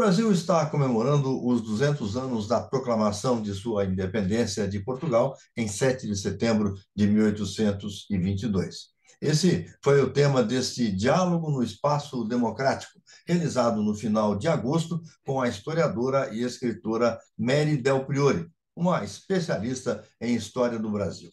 Brasil está comemorando os 200 anos da proclamação de sua independência de Portugal em 7 de setembro de 1822. Esse foi o tema deste diálogo no Espaço Democrático, realizado no final de agosto com a historiadora e escritora Mary Del Priori, uma especialista em história do Brasil.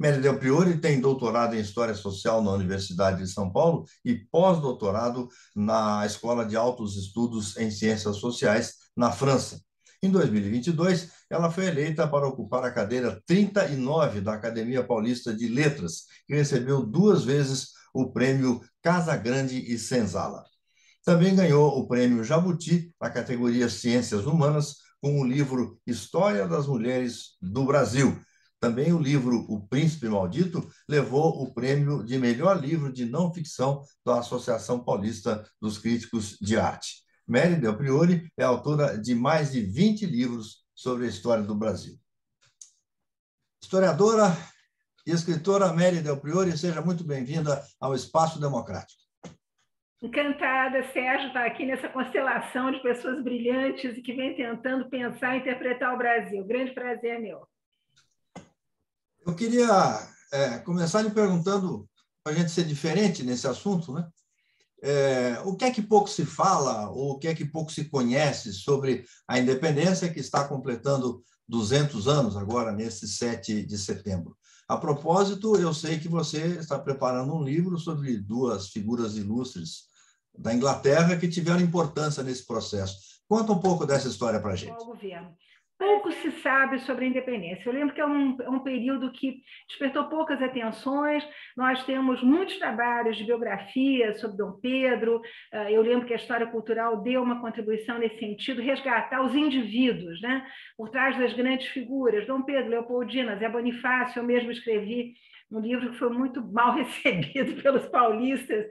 Mary Del Priori tem doutorado em História Social na Universidade de São Paulo e pós-doutorado na Escola de Altos Estudos em Ciências Sociais, na França. Em 2022, ela foi eleita para ocupar a cadeira 39 da Academia Paulista de Letras, que recebeu duas vezes o prêmio Casa Grande e Senzala. Também ganhou o prêmio Jabuti na categoria Ciências Humanas com o livro História das Mulheres do Brasil, também o livro O Príncipe Maldito levou o prêmio de melhor livro de não ficção da Associação Paulista dos Críticos de Arte. Mary Del Priori é autora de mais de 20 livros sobre a história do Brasil. Historiadora e escritora Mary Del Priori, seja muito bem-vinda ao Espaço Democrático. Encantada, Sérgio, estar aqui nessa constelação de pessoas brilhantes e que vem tentando pensar e interpretar o Brasil. Grande prazer meu. Eu queria é, começar lhe perguntando, para a gente ser diferente nesse assunto, né? É, o que é que pouco se fala, ou o que é que pouco se conhece sobre a independência que está completando 200 anos agora, nesse 7 de setembro? A propósito, eu sei que você está preparando um livro sobre duas figuras ilustres da Inglaterra que tiveram importância nesse processo. Conta um pouco dessa história para a gente. Vamos ver pouco se sabe sobre a independência. Eu lembro que é um, é um, período que despertou poucas atenções. Nós temos muitos trabalhos de biografia sobre Dom Pedro. Ah, eu lembro que a história cultural deu uma contribuição nesse sentido, resgatar os indivíduos, né? por trás das grandes figuras. Dom Pedro, Leopoldina, Zé Bonifácio, eu mesmo escrevi um livro que foi muito mal recebido pelos paulistas,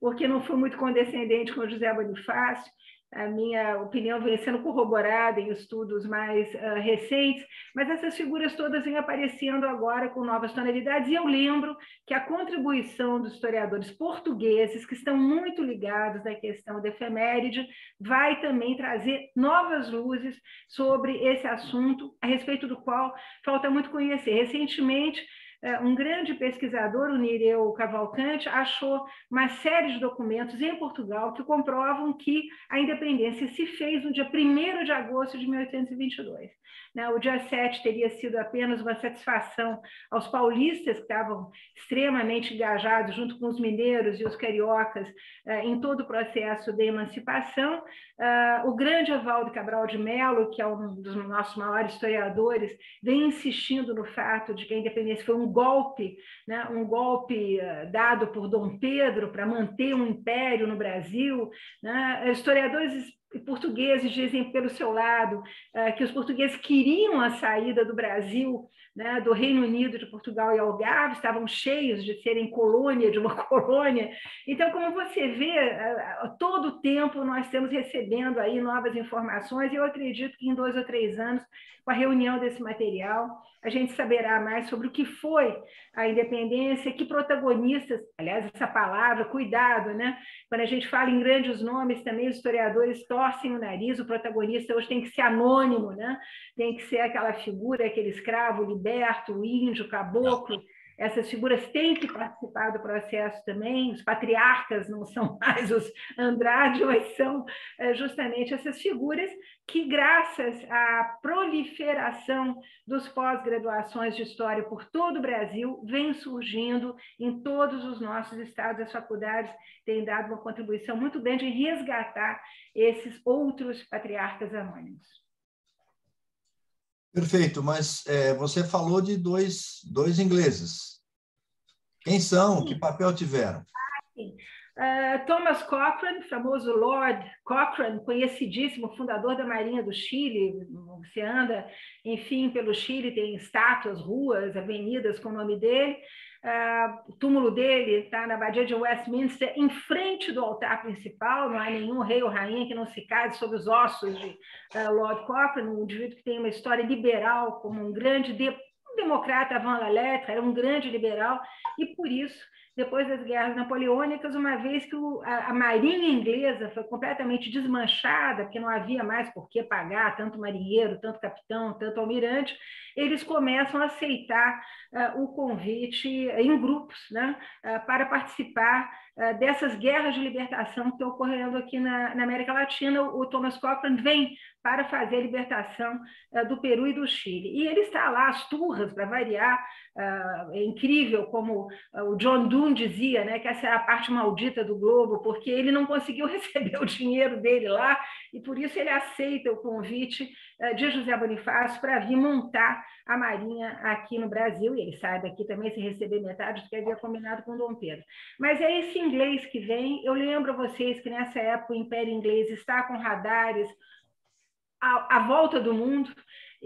porque não fui muito condescendente com José Bonifácio a minha opinião vem sendo corroborada em estudos mais uh, recentes, mas essas figuras todas vêm aparecendo agora com novas tonalidades, e eu lembro que a contribuição dos historiadores portugueses, que estão muito ligados à questão da efeméride, vai também trazer novas luzes sobre esse assunto, a respeito do qual falta muito conhecer. Recentemente, um grande pesquisador, o Nireu Cavalcante, achou uma série de documentos em Portugal que comprovam que a independência se fez no dia 1 de agosto de 1822. Né? O dia 7 teria sido apenas uma satisfação aos paulistas, que estavam extremamente engajados, junto com os mineiros e os cariocas, eh, em todo o processo de emancipação. Ah, o grande Evaldo Cabral de Mello, que é um dos nossos maiores historiadores, vem insistindo no fato de que a independência foi um golpe, né? um golpe eh, dado por Dom Pedro para manter um império no Brasil. Né? Historiadores portugueses dizem pelo seu lado eh, que os portugueses queriam a saída do Brasil, né, do Reino Unido, de Portugal e Algarve, estavam cheios de serem colônia de uma colônia. Então, como você vê, eh, todo o tempo nós estamos recebendo aí novas informações e eu acredito que em dois ou três anos com a reunião desse material, a gente saberá mais sobre o que foi a independência, que protagonistas, aliás, essa palavra, cuidado, né? Quando a gente fala em grandes nomes, também os historiadores torcem o nariz, o protagonista hoje tem que ser anônimo, né? Tem que ser aquela figura, aquele escravo liberto, o índio, o caboclo, essas figuras têm que participar do processo também. Os patriarcas não são mais os Andrade, mas são eh, justamente essas figuras que, graças à proliferação dos pós-graduações de História por todo o Brasil, vem surgindo em todos os nossos estados. As faculdades têm dado uma contribuição muito grande em resgatar esses outros patriarcas anônimos. Perfeito, mas é, você falou de dois, dois ingleses. Quem são? Que papel tiveram? Uh, Thomas Cochrane, famoso Lord Cochrane, conhecidíssimo, fundador da Marinha do Chile. Você anda, enfim, pelo Chile, tem estátuas, ruas, avenidas com o nome dele. Uh, o túmulo dele está na Abadia de Westminster, em frente do altar principal. Não há nenhum rei ou rainha que não se case sobre os ossos de uh, Lord Cochrane, um indivíduo que tem uma história liberal, como um grande de, democrata avant la lettre, era um grande liberal, e por isso depois das guerras napoleônicas, uma vez que o, a, a, marinha inglesa foi completamente desmanchada, porque não havia mais por que pagar tanto marinheiro, tanto capitão, tanto almirante, eles começam a aceitar uh, o convite em grupos né, uh, para participar dessas guerras de libertação que estão ocorrendo aqui na, na América Latina. O Thomas Cochrane vem para fazer a libertação uh, do Peru e do Chile. E ele está lá, as turras, para variar, uh, é incrível, como o John Doon dizia, né, que essa é a parte maldita do globo, porque ele não conseguiu receber o dinheiro dele lá, e por isso ele aceita o convite de José Bonifácio para vir montar a Marinha aqui no Brasil, e ele sai daqui também se receber metade do que havia combinado com Dom Pedro. Mas é esse inglês que vem, eu lembro a vocês que nessa época o Império Inglês está com radares, à, volta do mundo,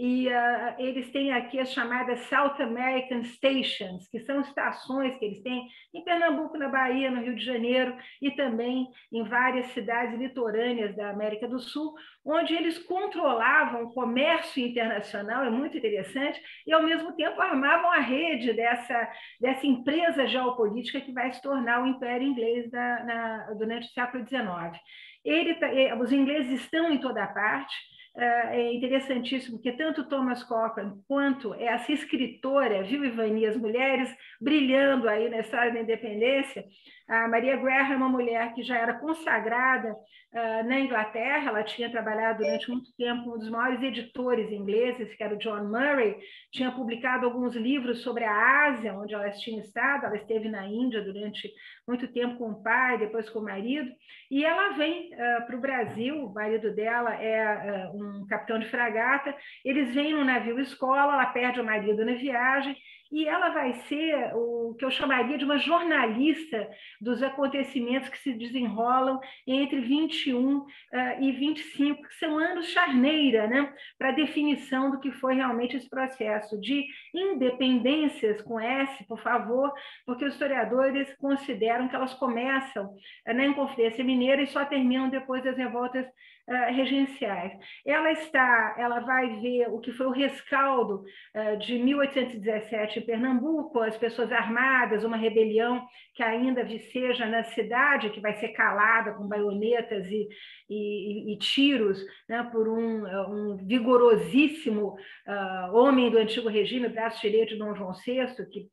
e uh, eles têm aqui as chamadas South American Stations, que são estações que eles têm em Pernambuco, na Bahia, no Rio de Janeiro e também em várias cidades litorâneas da América do Sul, onde eles controlavam o comércio internacional, é muito interessante, e ao mesmo tempo armavam a rede dessa, dessa empresa geopolítica que vai se tornar o Império Inglês da, na, durante o século XIX. Ele, eh, os ingleses estão em toda parte, é, é interessantíssimo que tanto Thomas Cochrane quanto essa escritora, viu, Ivani, as mulheres brilhando aí na história da independência, a Maria Graham é uma mulher que já era consagrada uh, na Inglaterra, ela tinha trabalhado durante muito tempo com um dos maiores editores ingleses, que era o John Murray, tinha publicado alguns livros sobre a Ásia, onde ela tinha estado, ela esteve na Índia durante muito tempo com o pai, depois com o marido, e ela vem uh, para o Brasil, o marido dela é uh, um capitão de fragata, eles vêm no navio escola, ela perde o marido na viagem, e ela vai ser o que eu chamaria de uma jornalista dos acontecimentos que se desenrolam entre 21 uh, eh, e 25, que são anos charneira, né, para a definição do que foi realmente esse processo de independências com S, por favor, porque os historiadores consideram que elas começam uh, na Inconfidência Mineira e só terminam depois das revoltas regenciais. Ela está, ela vai ver o que foi o rescaldo uh, de 1817 em Pernambuco, as pessoas armadas, uma rebelião que ainda viceja na cidade, que vai ser calada com baionetas e, e, e tiros né, por um, um vigorosíssimo uh, homem do antigo regime, braço direito de Dom João VI, que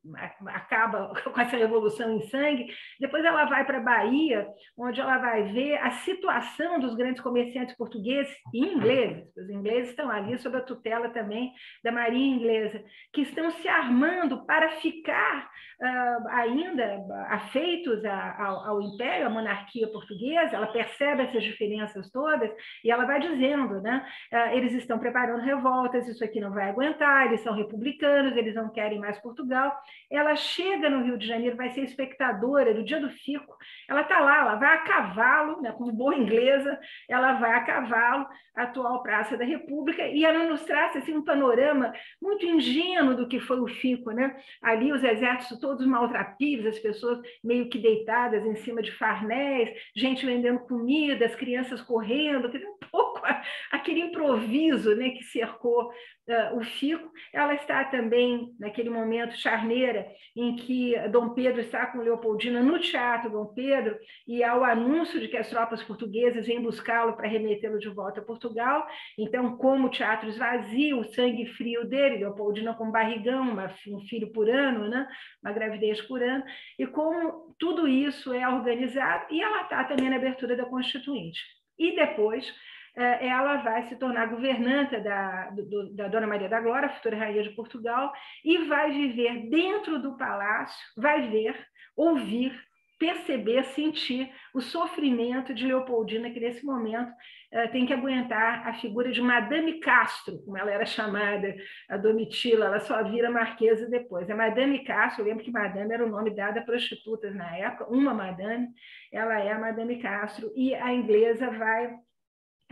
acaba com essa revolução em sangue. Depois ela vai para a Bahia, onde ela vai ver a situação dos grandes comerciantes portugueses e ingleses. Os ingleses estão ali sob a tutela também da Marinha Inglesa, que estão se armando para ficar uh, ainda afeitos a, ao, ao império, à monarquia portuguesa. Ela percebe essas diferenças todas, e ela vai dizendo, né? Ah, eles estão preparando revoltas, isso aqui não vai aguentar, eles são republicanos, eles não querem mais Portugal. Ela chega no Rio de Janeiro, vai ser espectadora do dia do Fico, ela está lá, ela vai a cavalo, né, como boa inglesa, ela vai a cavalo, atual Praça da República, e ela nos traz assim, um panorama muito ingênuo do que foi o Fico, né? Ali os exércitos todos maltrapilhos, as pessoas meio que deitadas em cima de farnéis, gente vendendo comida, as crianças correndo, um aquele improviso né, que cercou uh, o Fico. Ela está também naquele momento charneira em que Dom Pedro está com Leopoldina no Teatro Dom Pedro e há o anúncio de que as tropas portuguesas vêm buscá-lo para remetê-lo de volta a Portugal. Então, como o teatro esvazia, o sangue frio dele, Leopoldina com barrigão, uma, um filho por ano, né? uma gravidez por ano, e como tudo isso é organizado, e ela está também na abertura da Constituinte. E depois ela vai se tornar governanta da, do, da Dona Maria da Glória, futura rainha de Portugal, e vai viver dentro do palácio, vai ver, ouvir, perceber, sentir o sofrimento de Leopoldina, que nesse momento uh, tem que aguentar a figura de Madame Castro, como ela era chamada, a Domitila, ela só vira marquesa depois. A Madame Castro, eu lembro que Madame era o nome dado a prostitutas na época, uma Madame, ela é a Madame Castro, e a inglesa vai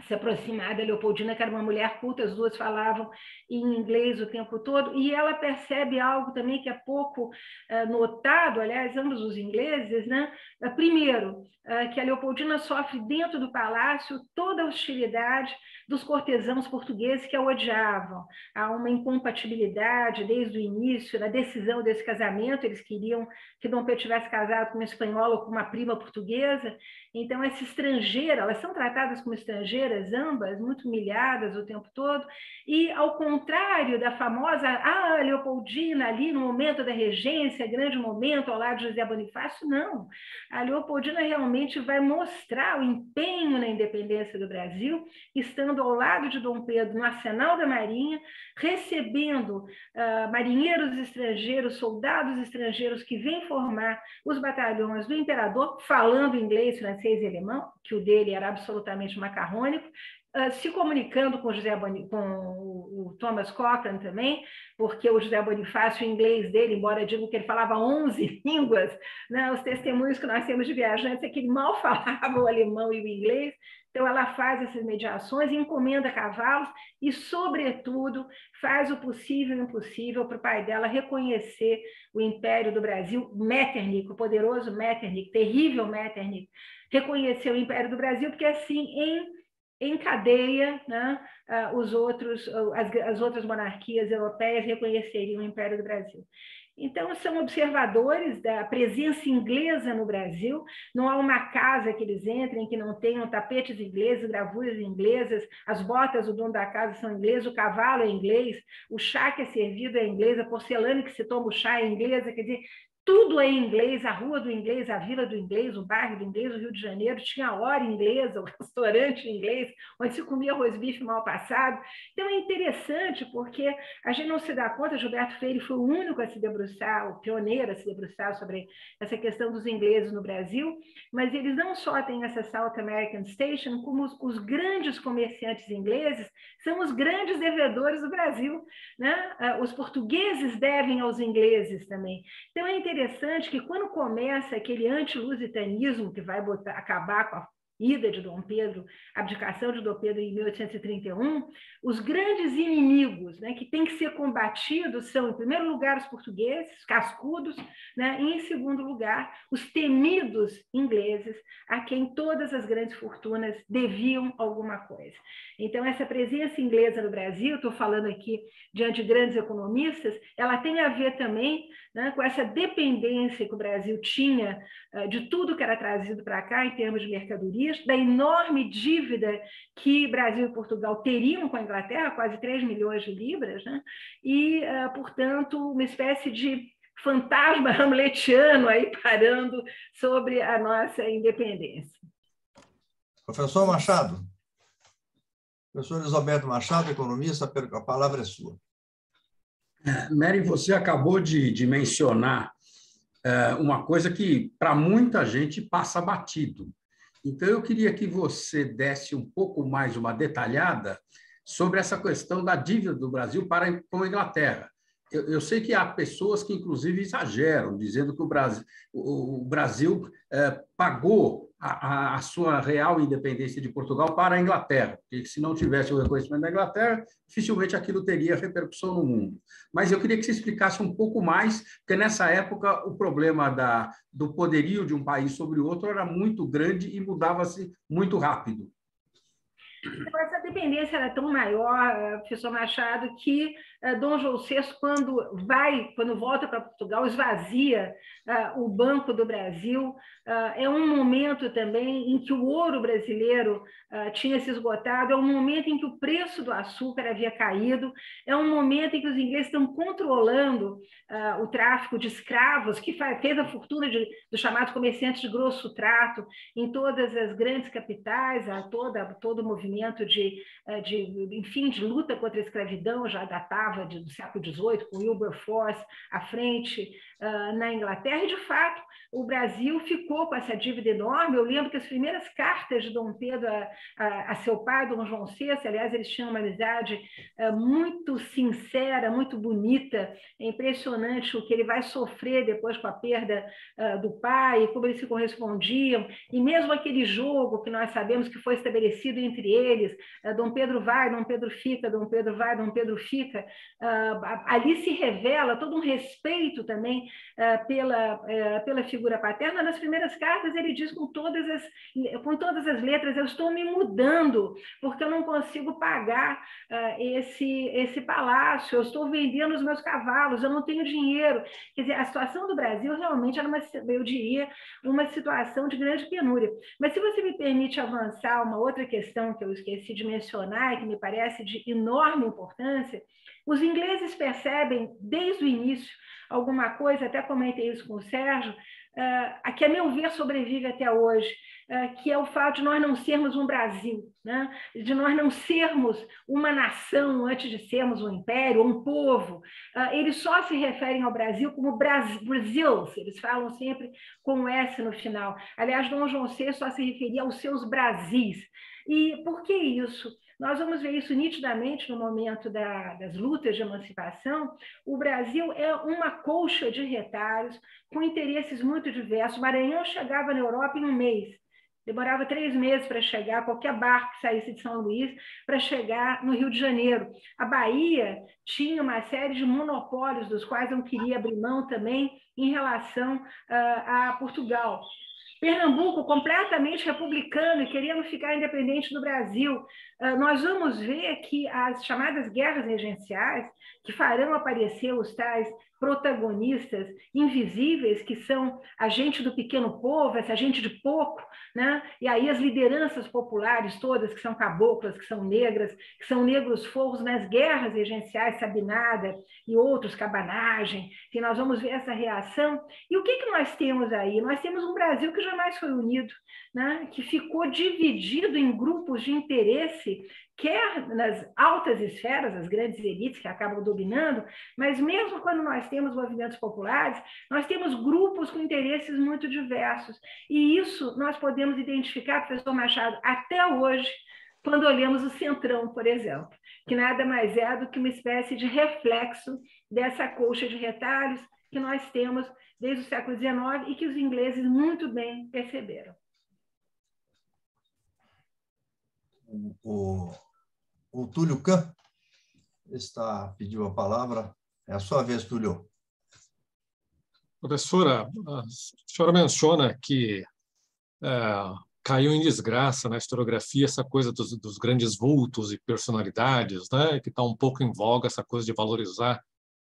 se aproximar da Leopoldina, que era uma mulher culta, as duas falavam em inglês o tempo todo, e ela percebe algo também que é pouco uh, notado, aliás, ambos os ingleses, né? Uh, primeiro, uh, que a Leopoldina sofre dentro do palácio toda a hostilidade dos cortesãos portugueses que a odiavam. Há uma incompatibilidade desde o início, na decisão desse casamento, eles queriam que Dom Pedro tivesse casado com uma espanhola ou com uma prima portuguesa, então essa estrangeira, elas são tratadas como estrangeiras, ambas, muito humilhadas o tempo todo, e ao contrário da famosa ah, Leopoldina ali no momento da regência, grande momento ao lado de José Bonifácio, não. A Leopoldina realmente vai mostrar o empenho na independência do Brasil, estando ao lado de Dom Pedro no arsenal da Marinha, recebendo uh, marinheiros estrangeiros, soldados estrangeiros que vêm formar os batalhões do imperador, falando inglês, francês e alemão, que o dele era absolutamente macarrônico, Uh, se comunicando com, José Boni, com o, o, Thomas Cochrane também, porque o José Bonifácio, o inglês dele, embora diga que ele falava 11 línguas, né, os testemunhos que nós temos de viajantes é que ele mal falava o alemão e o inglês, então, ela faz essas mediações, encomenda cavalos e, sobretudo, faz o possível e o impossível para o pai dela reconhecer o Império do Brasil, Metternich, o poderoso Metternich, terrível Metternich, reconhecer o Império do Brasil, porque assim, em, em cadeia, né, ah, os outros, as, as outras monarquias europeias reconheceriam o Império do Brasil. Então, são observadores da presença inglesa no Brasil. Não há uma casa que eles entrem que não tenham tapetes ingleses, gravuras inglesas, as botas do dono da casa são inglesas, o cavalo é inglês, o chá que é servido é inglês, a porcelana que se toma o chá é inglesa. Quer dizer, tudo é inglês, a rua do inglês, a vila do inglês, o bairro do inglês, o Rio de Janeiro tinha a hora inglesa, o restaurante inglês, onde se comia arroz bife mal passado. Então é interessante porque a gente não se dá conta, Gilberto Freire foi o único a se debruçar, o pioneiro a se debruçar sobre essa questão dos ingleses no Brasil, mas eles não só têm essa South American Station, como os, os grandes comerciantes ingleses são os grandes devedores do Brasil. Né? Ah, os portugueses devem aos ingleses também. Então é interessante que quando começa aquele anti-lusitanismo que vai botar, acabar com a ida de Dom Pedro, abdicação de Dom Pedro em 1831, os grandes inimigos né, que têm que ser combatidos são, em primeiro lugar, os portugueses, cascudos, né, e, em segundo lugar, os temidos ingleses, a quem todas as grandes fortunas deviam alguma coisa. Então, essa presença inglesa no Brasil, estou falando aqui diante de grandes economistas, ela tem a ver também né, com essa dependência que o Brasil tinha uh, de tudo que era trazido para cá em termos de mercadorias, da enorme dívida que Brasil e Portugal teriam com a Inglaterra, quase 3 milhões de libras, né, e, uh, portanto, uma espécie de fantasma hamletiano aí parando sobre a nossa independência. Professor Machado. Professor Elisoberto Machado, economista, a palavra é sua. Mary, você acabou de, de mencionar é, uma coisa que para muita gente passa batido. Então, eu queria que você desse um pouco mais uma detalhada sobre essa questão da dívida do Brasil para com a Inglaterra. Eu, eu sei que há pessoas que, inclusive, exageram, dizendo que o Brasil, o, o Brasil é, pagou a, a, sua real independência de Portugal para a Inglaterra, porque se não tivesse o reconhecimento da Inglaterra, dificilmente aquilo teria repercussão no mundo. Mas eu queria que você explicasse um pouco mais, porque nessa época o problema da, do poderio de um país sobre o outro era muito grande e mudava-se muito rápido. Então, essa dependência era tão maior, professor Machado, que uh, Dom João VI, quando vai, quando volta para Portugal, esvazia uh, o Banco do Brasil. Uh, é um momento também em que o ouro brasileiro tinha se esgotado, é um momento em que o preço do açúcar havia caído, é um momento em que os ingleses estão controlando o tráfico de escravos, que fez a fortuna de, dos chamados comerciantes de grosso trato em todas as grandes capitais, a toda, todo o movimento de, de, enfim, de luta contra a escravidão já datava do século XVIII, com Wilberforce à frente uh, na Inglaterra, e de fato o Brasil ficou com essa dívida enorme. Eu lembro que as primeiras cartas de Dom Pedro a, a, a seu pai, Dom João VI, aliás, eles tinham uma amizade uh, muito sincera, muito bonita. É impressionante o que ele vai sofrer depois com a perda uh, do pai, como eles se correspondiam. E mesmo aquele jogo que nós sabemos que foi estabelecido entre eles, uh, Dom Pedro vai, Dom Pedro fica, Dom Pedro vai, Dom Pedro fica. Uh, ali se revela todo um respeito também pela, pela figura paterna. Nas primeiras cartas ele diz com todas as, com todas as letras, eu estou me mudando porque eu não consigo pagar esse, esse palácio, eu estou vendendo os meus cavalos, eu não tenho dinheiro. Quer dizer, a situação do Brasil realmente era uma, eu diria, uma situação de grande penúria. Mas se você me permite avançar uma outra questão que eu esqueci de mencionar e que me parece de enorme importância, os ingleses percebem desde o início alguma coisa, até comentei isso com o Sérgio, uh, que, a meu ver, sobrevive até hoje, uh, que é o fato de nós não sermos um Brasil, né? de nós não sermos uma nação antes de sermos um império, um povo. Uh, eles só se referem ao Brasil como Brasil, eles falam sempre com S no final. Aliás, Dom João VI só se referia aos seus Brasis. E por que isso? Nós vamos ver isso nitidamente no momento da, das lutas de emancipação. O Brasil é uma colcha de retalhos com interesses muito diversos. O Maranhão chegava na Europa em um mês. Demorava três meses para chegar, qualquer barco que saísse de São Luís, para chegar no Rio de Janeiro. A Bahia tinha uma série de monopólios, dos quais não queria abrir mão também em relação uh, a Portugal. Pernambuco completamente republicano e querendo ficar independente do Brasil. Uh, nós vamos ver que as chamadas guerras regenciais, que farão aparecer os tais protagonistas invisíveis, que são a gente do pequeno povo, essa gente de pouco, né? e aí as lideranças populares todas, que são caboclas, que são negras, que são negros fogos nas guerras regenciais, Sabinada e outros, Cabanagem, que nós vamos ver essa reação. E o que, que nós temos aí? Nós temos um Brasil que jamais foi unido, né? que ficou dividido em grupos de interesse quer nas altas esferas, as grandes elites que acabam dominando, mas mesmo quando nós temos movimentos populares, nós temos grupos com interesses muito diversos. E isso nós podemos identificar, professor Machado, até hoje, quando olhamos o Centrão, por exemplo, que nada mais é do que uma espécie de reflexo dessa colcha de retalhos que nós temos desde o século XIX e que os ingleses muito bem perceberam. O, o Túlio Kahn está pediu a palavra. É a sua vez, Túlio. Professora, a senhora menciona que é, caiu em desgraça na historiografia essa coisa dos, dos grandes vultos e personalidades, né? que está um pouco em voga essa coisa de valorizar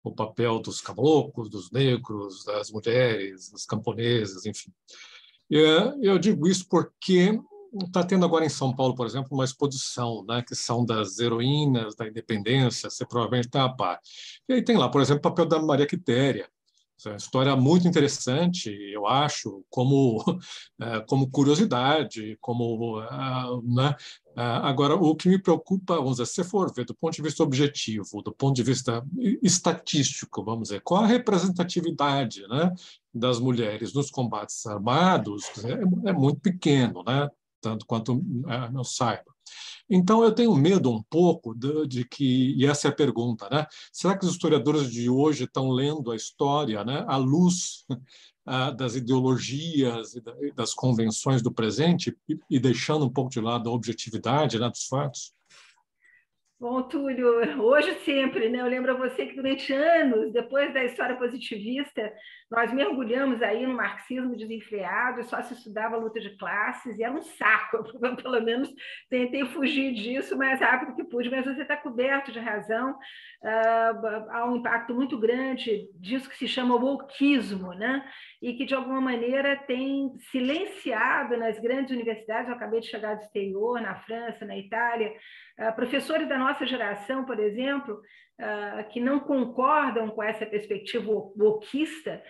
o papel dos caboclos, dos negros, das mulheres, dos camponeses, enfim. Eu digo isso porque está tendo agora em São Paulo, por exemplo, uma exposição, né, que são das heroínas da independência, você provavelmente está a par. E aí tem lá, por exemplo, o papel da Maria Quitéria, é uma história muito interessante, eu acho, como, é, como curiosidade, como. Ah, né? Ah, agora, o que me preocupa, vamos dizer, se for ver do ponto de vista objetivo, do ponto de vista estatístico, vamos dizer, qual a representatividade né, das mulheres nos combates armados, é, é muito pequeno, né? Tanto quanto é, eu saiba. Então, eu tenho medo um pouco de, de, que, e essa é a pergunta, né? Será que os historiadores de hoje estão lendo a história né, à luz ah, das ideologias e das convenções do presente e, e, deixando um pouco de lado a objetividade né, dos fatos? Bom, Túlio, hoje sempre, né? Eu lembro a você que durante anos, depois da história positivista, nós mergulhamos aí no marxismo desenfreado, só se estudava luta de classes, e era um saco. Eu, pelo menos, tentei fugir disso o mais rápido que pude, mas você está coberto de razão. Uh, há um impacto muito grande disso que se chama wokeismo, né? E que, de alguma maneira, tem silenciado nas grandes universidades. Eu acabei de chegar do exterior, na França, na Itália, uh, professores da nossa geração, por exemplo, uh, que não concordam com essa perspectiva wokista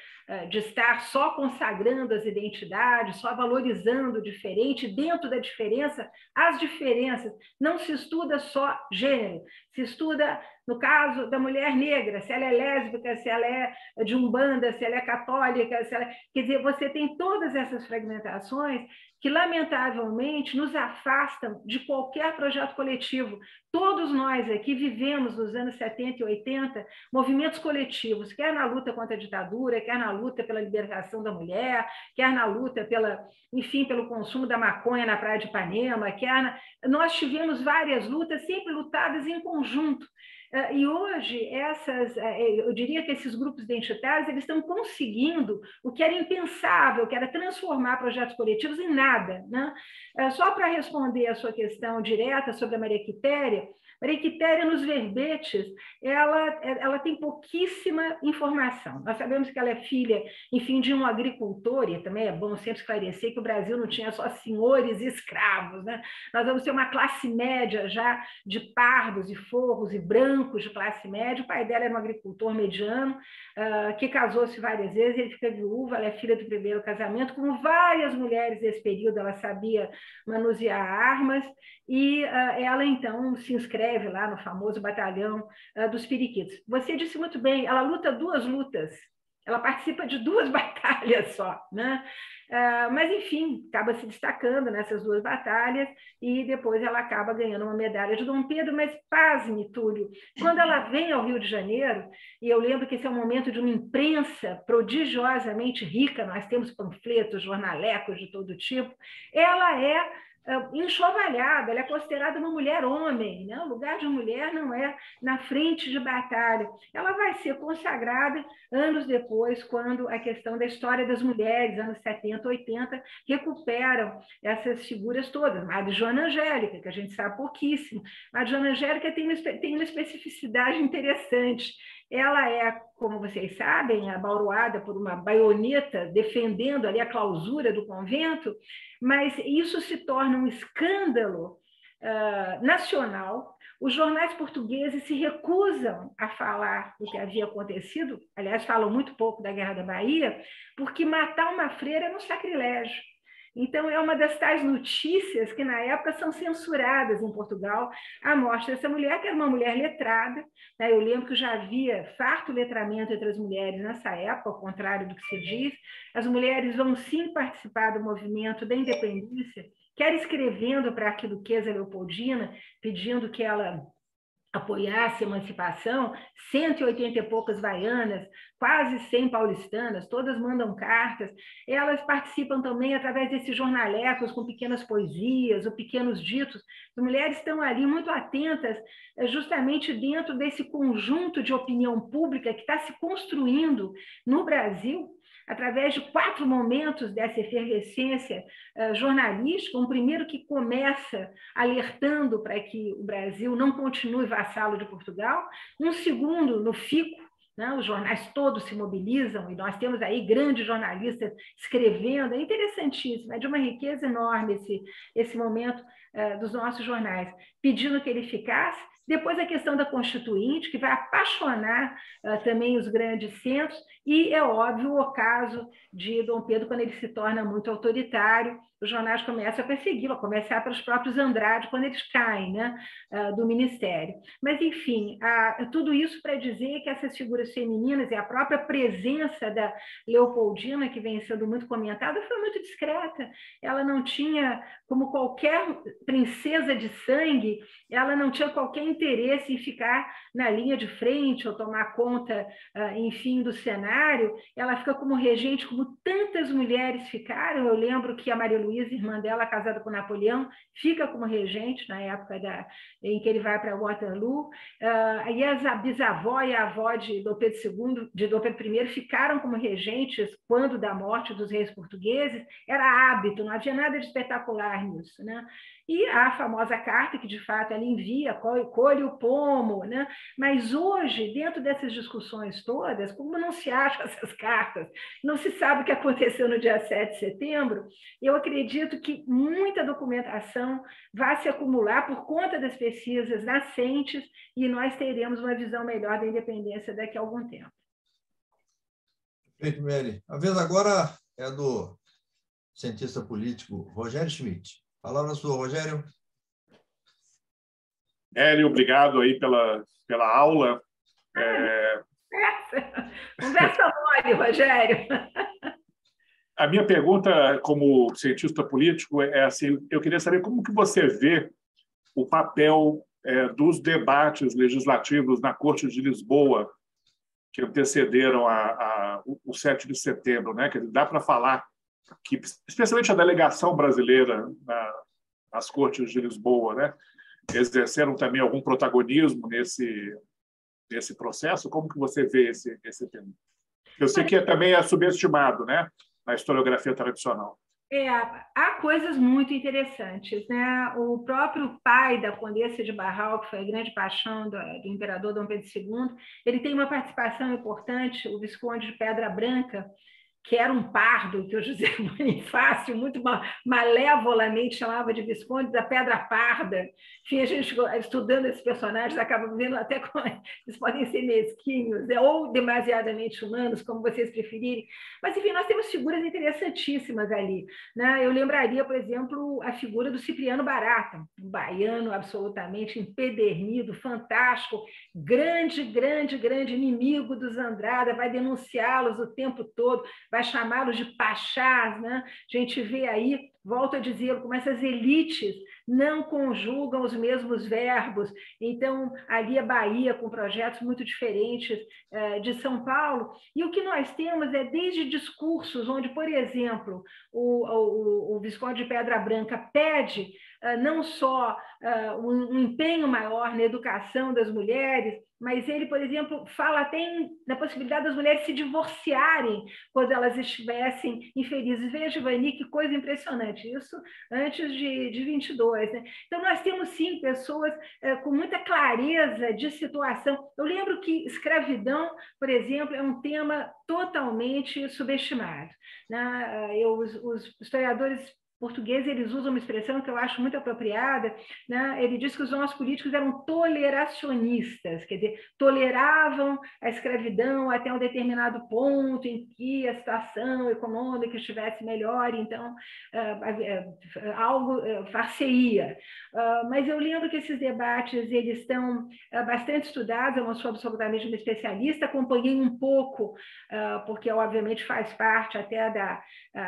de estar só consagrando as identidades, só valorizando o diferente, dentro da diferença, as diferenças. Não se estuda só gênero, se estuda No caso da mulher negra, se ela é lésbica, se ela é de umbanda, se ela é católica, se ela... quer dizer, você tem todas essas fragmentações que, lamentavelmente, nos afastam de qualquer projeto coletivo. Todos nós aqui vivemos nos anos 70 e 80 movimentos coletivos, quer na luta contra a ditadura, quer na luta pela libertação da mulher, quer na luta pela, enfim, pelo consumo da maconha na Praia de Ipanema, quer na... nós tivemos várias lutas sempre lutadas em conjunto. Ah, e hoje, essas, eh, eh, eu diria que esses grupos identitários eles estão conseguindo o que era impensável, que era transformar projetos coletivos em nada. Né? Ah, só para responder a sua questão direta sobre a Maria Quitéria, Maria nos verbetes, ela, ela tem pouquíssima informação. Nós sabemos que ela é filha, enfim, de um agricultor, e também é bom sempre esclarecer que o Brasil não tinha só senhores e escravos. Né? Nós vamos ter uma classe média já de pardos e forros e brancos de classe média. O pai dela era um agricultor mediano, uh, que casou-se várias vezes, ele fica viúva, ela é filha do primeiro casamento. Como várias mulheres desse período, ela sabia manusear armas, e uh, ela então se inscreve lá no famoso batalhão uh, dos periquitos. Você disse muito bem, ela luta duas lutas, ela participa de duas batalhas só, né? Uh, mas enfim, acaba se destacando nessas duas batalhas e depois ela acaba ganhando uma medalha de Dom Pedro. Mas pasme, Túlio, quando ela vem ao Rio de Janeiro, e eu lembro que esse é um momento de uma imprensa prodigiosamente rica, nós temos panfletos, jornalecos de todo tipo, ela é enxovalhada, ela é considerada uma mulher homem, né? o lugar de mulher não é na frente de batalha. Ela vai ser consagrada anos depois, quando a questão da história das mulheres, anos 70, 80, recuperam essas figuras todas. A de Joana Angélica, que a gente sabe pouquíssimo. A de Joana Angélica tem uma, tem uma especificidade interessante. Ela é, como vocês sabem, abauroada por uma baioneta defendendo ali a clausura do convento, mas isso se torna um escândalo uh, nacional. Os jornais portugueses se recusam a falar do que havia acontecido, aliás, falam muito pouco da Guerra da Bahia, porque matar uma freira era um sacrilégio. Então, é uma das tais notícias que, na época, são censuradas em Portugal, a morte dessa mulher, que era uma mulher letrada. Né? Eu lembro que já havia farto letramento entre as mulheres nessa época, ao contrário do que se diz. As mulheres vão sim participar do movimento da independência, quer escrevendo para a arquiduquesa Leopoldina, pedindo que ela apoiasse a emancipação, 180 e poucas baianas, quase 100 paulistanas, todas mandam cartas. Elas participam também através desses jornalecos com pequenas poesias ou pequenos ditos. As mulheres estão ali muito atentas, eh, justamente dentro desse conjunto de opinião pública que está se construindo no Brasil através de quatro momentos dessa efervescência uh, jornalística. Um primeiro que começa alertando para que o Brasil não continue vassalo de Portugal, um segundo no FICO, né? os jornais todos se mobilizam, e nós temos aí grandes jornalistas escrevendo, é interessantíssimo, é de uma riqueza enorme esse, esse momento uh, dos nossos jornais, pedindo que ele ficasse, depois a questão da Constituinte, que vai apaixonar uh, também os grandes centros, e é óbvio o caso de Dom Pedro, quando ele se torna muito autoritário, os jornais começam a persegui-lo, a começar pelos próprios Andrade, quando eles caem né, uh, do ministério. Mas, enfim, tudo isso para dizer que essas figuras femininas e a própria presença da Leopoldina, que vem sendo muito comentada, foi muito discreta. Ela não tinha, como qualquer princesa de sangue, ela não tinha qualquer interesse em ficar na linha de frente ou tomar conta, uh, enfim, do cenário. Ela fica como regente, como tantas mulheres ficaram. Eu lembro que a Maria Luísa, irmã dela, casada com Napoleão, fica como regente na época da, em que ele vai para Waterloo. Uh, e a bisavó e a avó de Dom Pedro II, de Dom Pedro I, ficaram como regentes quando da morte dos reis portugueses. Era hábito, não havia nada de espetacular nisso, né? E a famosa carta que, de fato, ela envia, colhe o pomo, né? Mas hoje, dentro dessas discussões todas, como não se acham essas cartas, não se sabe o que aconteceu no dia 7 de setembro, eu acredito que muita documentação vai se acumular por conta das pesquisas nascentes e nós teremos uma visão melhor da independência daqui a algum tempo. Perfeito, Mary. A vez agora é do cientista político Rogério Schmidt. Palavra sua, Rogério. Eri, obrigado aí pela, pela aula. É... Conversa mole, Rogério. A minha pergunta, como cientista político, é assim: eu queria saber como que você vê o papel é, dos debates legislativos na Corte de Lisboa que antecederam a, a, o 7 de setembro, né? Que dá para falar que, especialmente a delegação brasileira na, nas Cortes de Lisboa, né? Exerceram também algum protagonismo nesse nesse processo. Como que você vê esse esse tema? Eu sei que é, também é subestimado, né? Na historiografia tradicional. É, há coisas muito interessantes, né? O próprio pai da Condessa de Barral, que foi a grande paixão do, do, imperador Dom Pedro II, ele tem uma participação importante, o Visconde de Pedra Branca, que era um pardo, que o José Bonifácio muito malevolamente chamava de Visconde da Pedra Parda. Enfim, a gente estudando esses personagens acaba vendo até como eles podem ser mesquinhos né, ou demasiadamente humanos, como vocês preferirem. Mas, enfim, nós temos figuras interessantíssimas ali. Né? Eu lembraria, por exemplo, a figura do Cipriano Barata, um baiano absolutamente empedernido, fantástico, grande, grande, grande inimigo dos Andrada, vai denunciá-los o tempo todo, vai chamá-los de pachás, né? A gente vê aí, volto a dizer, como essas elites não conjugam os mesmos verbos. Então, ali a Bahia, com projetos muito diferentes eh, de São Paulo. E o que nós temos é desde discursos onde, por exemplo, o, o, o Visconde de Pedra Branca pede não só um empenho maior na educação das mulheres, mas ele, por exemplo, fala até na possibilidade das mulheres se divorciarem quando elas estivessem infelizes. Veja, Vani, que coisa impressionante, isso antes de, de 22. Né? Então, nós temos, sim, pessoas com muita clareza de situação. Eu lembro que escravidão, por exemplo, é um tema totalmente subestimado. Né? Eu, os, os historiadores português eles usam uma expressão que eu acho muito apropriada, né? ele diz que os nossos políticos eram toleracionistas, quer dizer, toleravam a escravidão até um determinado ponto em que a situação econômica estivesse melhor, então uh, uh, algo uh, farceia. mas eu lembro que esses debates eles estão bastante estudados, eu não sou absolutamente uma especialista, acompanhei um pouco, porque obviamente faz parte até da,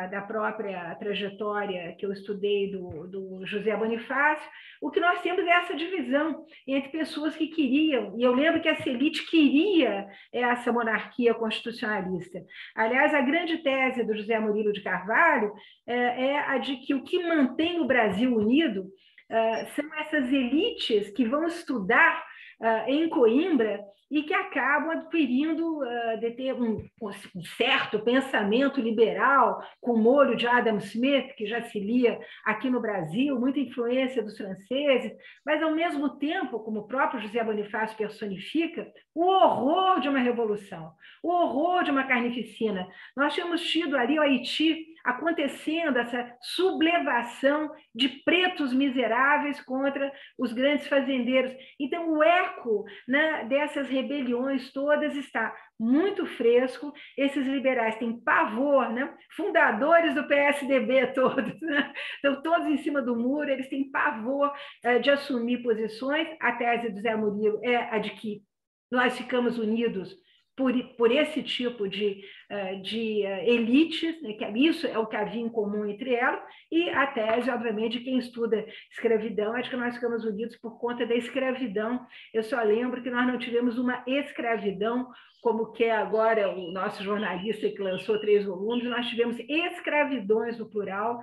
da própria trajetória que eu estudei do, do José Bonifácio, o que nós temos é essa divisão entre pessoas que queriam, e eu lembro que essa elite queria essa monarquia constitucionalista. Aliás, a grande tese do José Murilo de Carvalho é, é a de que o que mantém o Brasil unido é, são essas elites que vão estudar uh, em Coimbra e que acabam adquirindo uh, de ter um, um, certo pensamento liberal, com o molho de Adam Smith, que já se lia aqui no Brasil, muita influência dos franceses, mas, ao mesmo tempo, como o próprio José Bonifácio personifica, o horror de uma revolução, o horror de uma carnificina. Nós tínhamos tido ali o Haiti acontecendo essa sublevação de pretos miseráveis contra os grandes fazendeiros. Então, o eco né, dessas rebeliões todas está muito fresco. Esses liberais têm pavor, né? fundadores do PSDB todos, né? estão todos em cima do muro, eles têm pavor eh, de assumir posições. A tese do Zé Murilo é a de que nós ficamos unidos por, por esse tipo de, de eh, elites, né, que é isso é o que havia em comum entre elas, e a tese, obviamente, de quem estuda escravidão, é de que nós ficamos unidos por conta da escravidão. Eu só lembro que nós não tivemos uma escravidão como quer agora o nosso jornalista que lançou três volumes, nós tivemos escravidões no plural.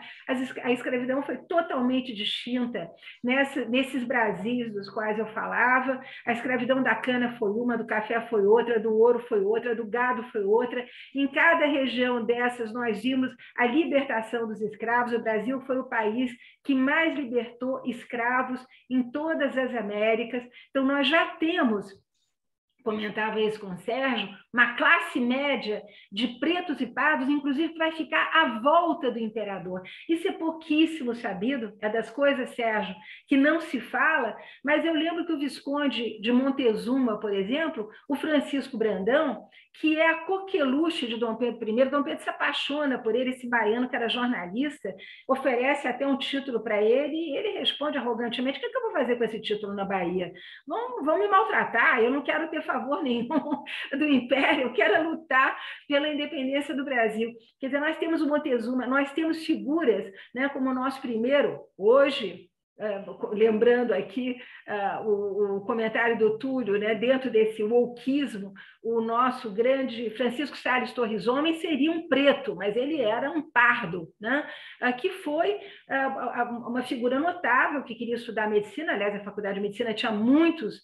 A escravidão foi totalmente distinta nessa, nesses Brasis dos quais eu falava. A escravidão da cana foi uma, do café foi outra, do ouro foi outra, do gado foi outra. Em cada região dessas, nós vimos a libertação dos escravos. O Brasil foi o país que mais libertou escravos em todas as Américas. Então, nós já temos comentava isso com o Sérgio, uma classe média de pretos e pardos, inclusive, que vai ficar à volta do imperador. Isso é pouquíssimo sabido, é das coisas, Sérgio, que não se fala, mas eu lembro que o Visconde de Montezuma, por exemplo, o Francisco Brandão, que é a coqueluche de Dom Pedro I, Dom Pedro se apaixona por ele, esse baiano que era jornalista, oferece até um título para ele, e ele responde arrogantemente, o que, é que eu vou fazer com esse título na Bahia? Vão, vão me maltratar, eu não quero ter favor nenhum do Império, eu quero lutar pela independência do Brasil. Quer dizer, nós temos o Montezuma, nós temos figuras, né, como o nosso primeiro, hoje, Uh, lembrando aqui uh, o, o, comentário do Túlio, né, dentro desse wokeismo, o nosso grande Francisco Salles Torres Homem seria um preto, mas ele era um pardo, né, que foi uma figura notável que queria estudar medicina, aliás, a Faculdade de Medicina tinha muitos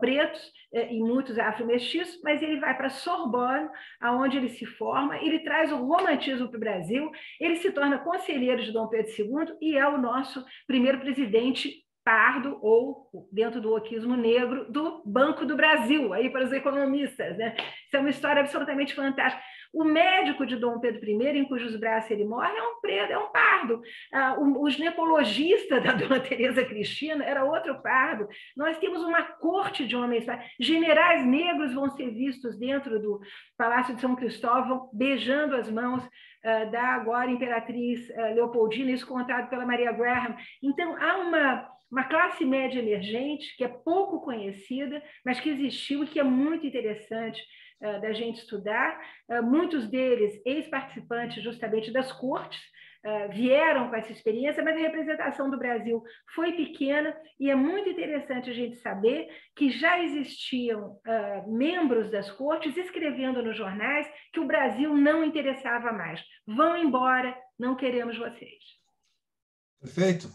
pretos e muitos afro-mestiços, mas ele vai para Sorbonne, aonde ele se forma, ele traz o romantismo para o Brasil, ele se torna conselheiro de Dom Pedro II e é o nosso primeiro presidente presidente pardo ou dentro do oquismo negro do Banco do Brasil, aí para os economistas, né? Isso é uma história absolutamente fantástica. O médico de Dom Pedro I, em cujos braços ele morre, é um preto, é um pardo. Ah, o, o ginecologista da Dona Teresa Cristina era outro pardo. Nós temos uma corte de homens Generais negros vão ser vistos dentro do Palácio de São Cristóvão, beijando as mãos ah, da agora imperatriz ah, Leopoldina, isso contado pela Maria Graham. Então, há uma, uma classe média emergente que é pouco conhecida, mas que existiu e que é muito interessante uh, da gente estudar. Uh, muitos deles, ex-participantes justamente das cortes, uh, vieram com essa experiência, mas a representação do Brasil foi pequena e é muito interessante a gente saber que já existiam membros das cortes escrevendo nos jornais que o Brasil não interessava mais. Vão embora, não queremos vocês. Perfeito.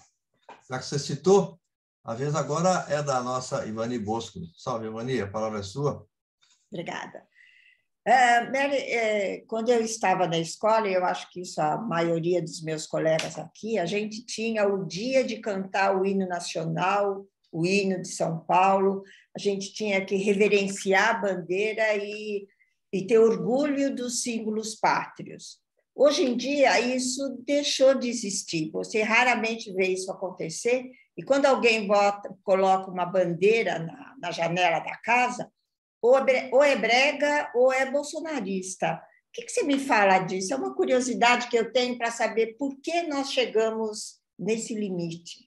Já que você citou, a vez agora é da nossa Ivani Bosco. Salve, Ivani, a palavra é sua. Obrigada. Uh, Mary, é, quando eu estava na escola, eu acho que isso a maioria dos meus colegas aqui, a gente tinha o dia de cantar o hino nacional, o hino de São Paulo, a gente tinha que reverenciar a bandeira e, e ter orgulho dos símbolos pátrios. Hoje em dia, isso deixou de existir, você raramente vê isso acontecer, e quando alguém bota, coloca uma bandeira na, na janela da casa, ou é brega ou é bolsonarista. O que, que você me fala disso? É uma curiosidade que eu tenho para saber por que nós chegamos nesse limite.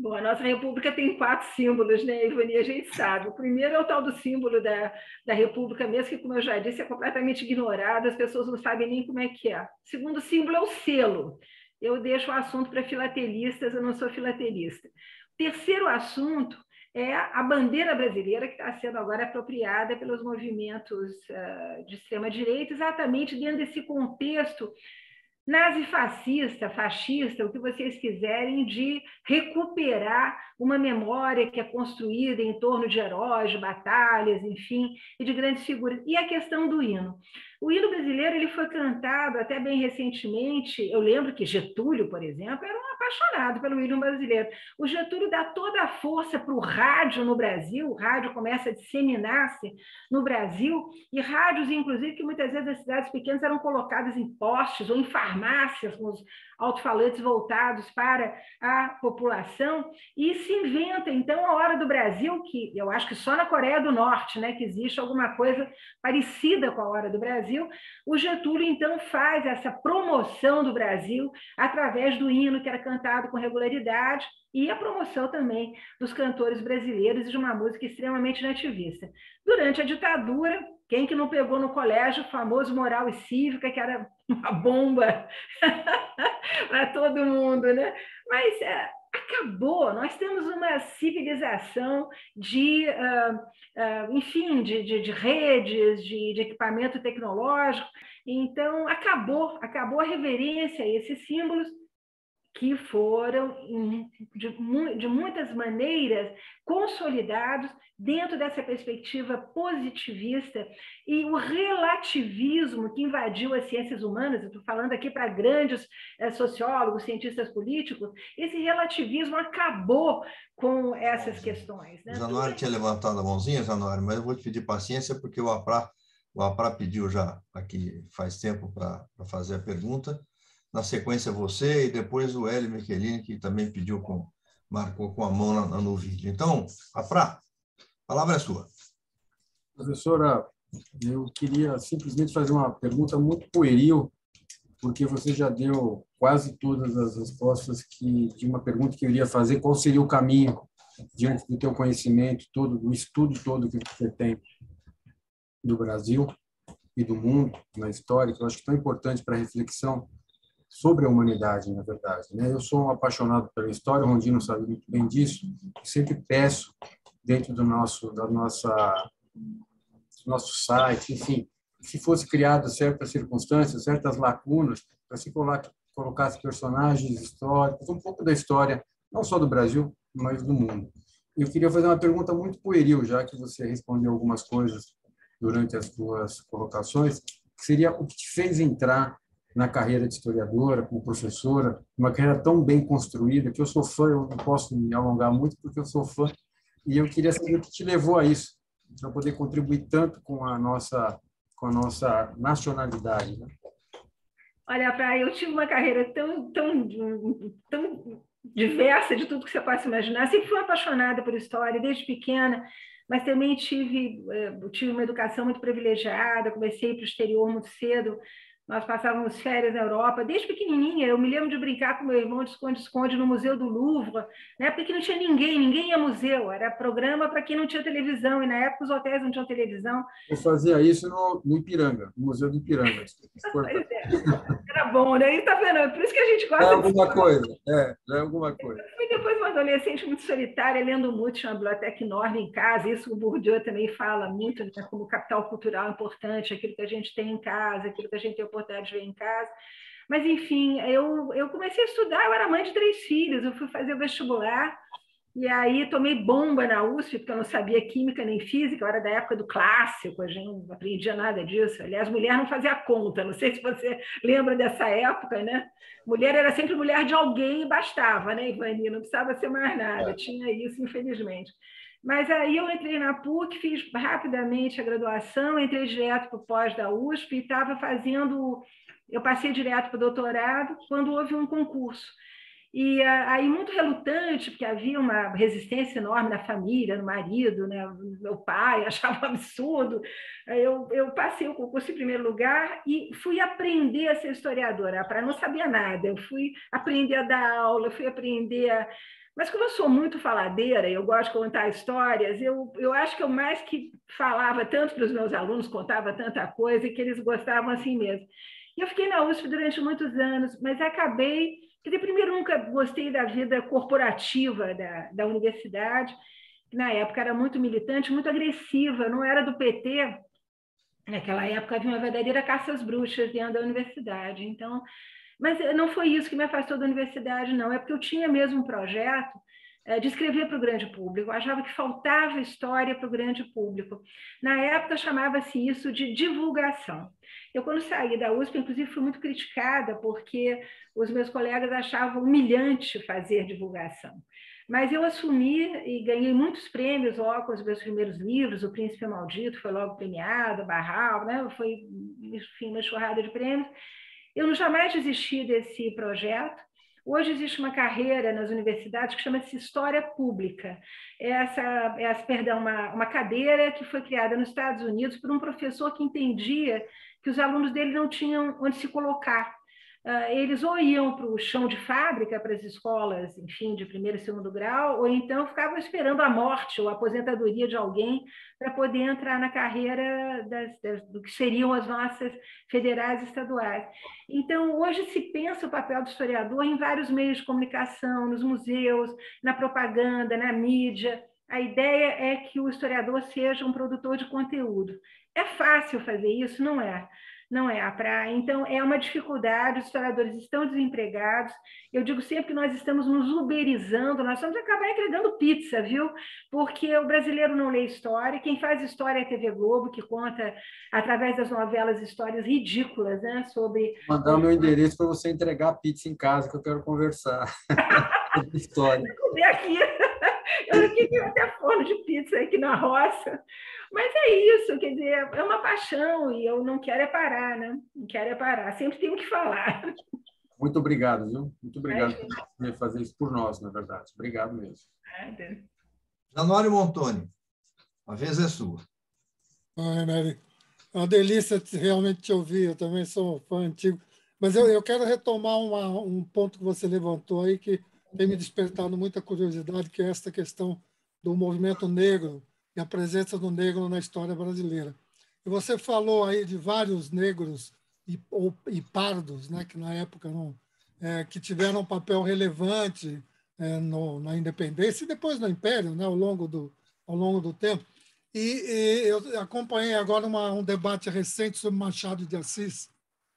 Bom, a nossa república tem quatro símbolos, né, Ivani? A gente sabe. O primeiro é o tal do símbolo da, da república mesmo, que, como eu já disse, é completamente ignorado, as pessoas não sabem nem como é que é. O segundo símbolo é o selo. Eu deixo o assunto para filatelistas, eu não sou filatelista. O terceiro assunto é a bandeira brasileira que está sendo agora apropriada pelos movimentos uh, de extrema-direita, exatamente dentro desse contexto nazifascista, fascista, o que vocês quiserem, de recuperar uma memória que é construída em torno de heróis, de batalhas, enfim, e de grandes figuras. E a questão do hino. O hino brasileiro ele foi cantado até bem recentemente. Eu lembro que Getúlio, por exemplo, era um apaixonado pelo hino brasileiro. O Getúlio dá toda a força para o rádio no Brasil, o rádio começa a disseminar-se no Brasil, e rádios, inclusive, que muitas vezes as cidades pequenas eram colocadas em postes ou em farmácias, com os alto-falantes voltados para a população, e se inventa, então, a Hora do Brasil, que eu acho que só na Coreia do Norte né, que existe alguma coisa parecida com a Hora do Brasil, o Getúlio, então, faz essa promoção do Brasil através do hino que era cantado com regularidade, e a promoção também dos cantores brasileiros e de uma música extremamente nativista. Durante a ditadura, quem que não pegou no colégio o famoso moral e cívica, que era uma bomba para todo mundo, né? Mas é, acabou. Nós temos uma civilização de, uh, uh, enfim, de, de, de redes, de, de, equipamento tecnológico. Então, acabou, acabou a reverência a esses símbolos que foram, de, de, muitas maneiras, consolidados dentro dessa perspectiva positivista e o relativismo que invadiu as ciências humanas, estou falando aqui para grandes é, sociólogos, cientistas políticos, esse relativismo acabou com essas questões. Né? Zanori tinha levantado a mãozinha, Zanori, mas eu vou te pedir paciência porque o APRA, o APRA pediu já aqui faz tempo para fazer a pergunta na sequência você e depois o Hélio Michelini, que também pediu com, marcou com a mão no, no vídeo. Então, Afra, a palavra é sua. Professora, eu queria simplesmente fazer uma pergunta muito pueril, porque você já deu quase todas as respostas que de uma pergunta que eu iria fazer, qual seria o caminho diante do teu conhecimento todo, do estudo todo que você tem do Brasil e do mundo na história, que eu acho que é tão importante para a reflexão sobre a humanidade, na verdade. Né? Eu sou um apaixonado pela história, o Rondino sabe muito bem disso, sempre peço dentro do nosso, da nossa, do nosso site, enfim, se fosse criado certas circunstâncias, certas lacunas, para se colocar, personagens históricos, um pouco da história, não só do Brasil, mas do mundo. Eu queria fazer uma pergunta muito pueril, já que você respondeu algumas coisas durante as suas colocações, que seria o que te fez entrar na carreira de historiadora, como professora, uma carreira tão bem construída, que eu sou fã, eu não posso me alongar muito porque eu sou fã, e eu queria saber o que te levou a isso, para poder contribuir tanto com a nossa, com a nossa nacionalidade. Né? Olha, Praia, eu tive uma carreira tão, tão, tão diversa de tudo que você possa imaginar. Sempre fui apaixonada por história, desde pequena, mas também tive, eh, tive uma educação muito privilegiada, comecei para o exterior muito cedo, nós passávamos férias na Europa, desde pequenininha, eu me lembro de brincar com meu irmão de esconde-esconde no Museu do Louvre, né? porque não tinha ninguém, ninguém ia museu, era programa para quem não tinha televisão, e na época os hotéis não tinham televisão. Eu fazia isso no, no Ipiranga, no Museu do Ipiranga. é. Era bom, né? E tá vendo? Por isso que a gente gosta... É alguma coisa, é, é alguma coisa. Eu fui depois uma adolescente muito solitária, lendo muito, tinha uma biblioteca enorme em casa, isso o Bourdieu também fala muito, né? como capital cultural importante, aquilo que a gente tem em casa, aquilo que a gente tem oportunidade de ver em casa. Mas, enfim, eu, eu comecei a estudar, eu era mãe de três filhos, eu fui fazer o vestibular, e aí tomei bomba na USP, porque eu não sabia química nem física, eu era da época do clássico, a gente não aprendia nada disso. Aliás, mulher não fazia conta, não sei se você lembra dessa época, né? Mulher era sempre mulher de alguém e bastava, né, Ivani? Não precisava ser mais nada, é. tinha isso, infelizmente. Mas aí eu entrei na PUC, fiz rapidamente a graduação, entrei direto para o pós da USP e estava fazendo. Eu passei direto para o doutorado quando houve um concurso. E aí, muito relutante, porque havia uma resistência enorme na família, no marido, né? meu pai achava um absurdo. Eu, eu passei o concurso em primeiro lugar e fui aprender a ser historiadora, para não saber nada. Eu fui aprender a dar aula, fui aprender a mas como eu sou muito faladeira, eu gosto de contar histórias, eu, eu acho que eu mais que falava tanto para os meus alunos, contava tanta coisa, que eles gostavam assim mesmo. E eu fiquei na USP durante muitos anos, mas acabei... Quer dizer, primeiro, nunca gostei da vida corporativa da, da universidade, que na época era muito militante, muito agressiva, não era do PT, Naquela época havia uma verdadeira caça às bruxas dentro da universidade. Então, mas eh, não foi isso que me afastou da universidade, não. É porque eu tinha mesmo um projeto eh, de escrever para o grande público. Eu achava que faltava história para o grande público. Na época, chamava-se isso de divulgação. Eu, quando saí da USP, inclusive, fui muito criticada, porque os meus colegas achavam humilhante fazer divulgação. Mas eu assumi e ganhei muitos prêmios logo com os meus primeiros livros. O Príncipe Maldito foi logo premiado, Barral, né? foi, enfim, uma churrada de prêmios. Eu jamais desisti desse projeto. Hoje existe uma carreira nas universidades que chama-se História Pública. Essa, essa perdão, uma, uma cadeira que foi criada nos Estados Unidos por um professor que entendia que os alunos dele não tinham onde se colocar. Ah, eles ou iam para o chão de fábrica, para as escolas, enfim, de primeiro e segundo grau, ou então ficavam esperando a morte ou a aposentadoria de alguém para poder entrar na carreira das, das, do que seriam as nossas federais e estaduais. Então, hoje se pensa o papel do historiador em vários meios de comunicação, nos museus, na propaganda, na mídia. A ideia é que o historiador seja um produtor de conteúdo. É fácil fazer isso? Não é não é a praia. Então, é uma dificuldade, os historiadores estão desempregados. Eu digo sempre que nós estamos nos uberizando, nós vamos acabar entregando pizza, viu? Porque o brasileiro não lê história, quem faz história é a TV Globo, que conta, através das novelas, histórias ridículas, né? Sobre. Mandar o meu endereço para você entregar a pizza em casa, que eu quero conversar. história. Comer aqui. Eu queria até forno de pizza aqui na roça. Mas é isso, quer dizer, é uma paixão e eu não quero é parar, né? Não quero é parar, sempre tenho que falar. Muito obrigado, viu? Muito obrigado por fazer isso por nós, na verdade. Obrigado mesmo. Nada. Janório Montoni, a vez é sua. Oi, Mary. É uma delícia realmente te ouvir, eu também sou fã antigo. Mas eu, eu quero retomar uma, um ponto que você levantou aí, que tem me despertado muita curiosidade, que é esta questão do movimento negro e a presença do negro na história brasileira. E você falou aí de vários negros e, ou, e pardos, né, que na época não, é, que tiveram um papel relevante é, no, na independência e depois no Império, né, ao longo do ao longo do tempo. E, e eu acompanhei agora uma, um debate recente sobre Machado de Assis.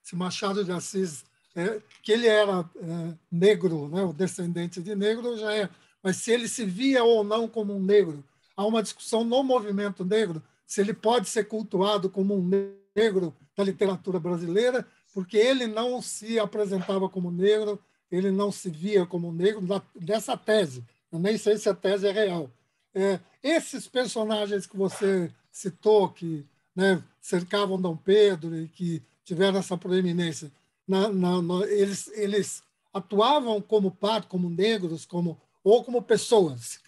Se Machado de Assis, é, que ele era é, negro, né, o descendente de negro já é, mas se ele se via ou não como um negro, há uma discussão no movimento negro se ele pode ser cultuado como um negro da literatura brasileira, porque ele não se apresentava como negro, ele não se via como negro dessa tese. Eu nem sei se a tese é real. É, esses personagens que você citou, que né, cercavam Dom Pedro e que tiveram essa proeminência, na, na, na, eles, eles atuavam como parte, como negros, como ou como pessoas.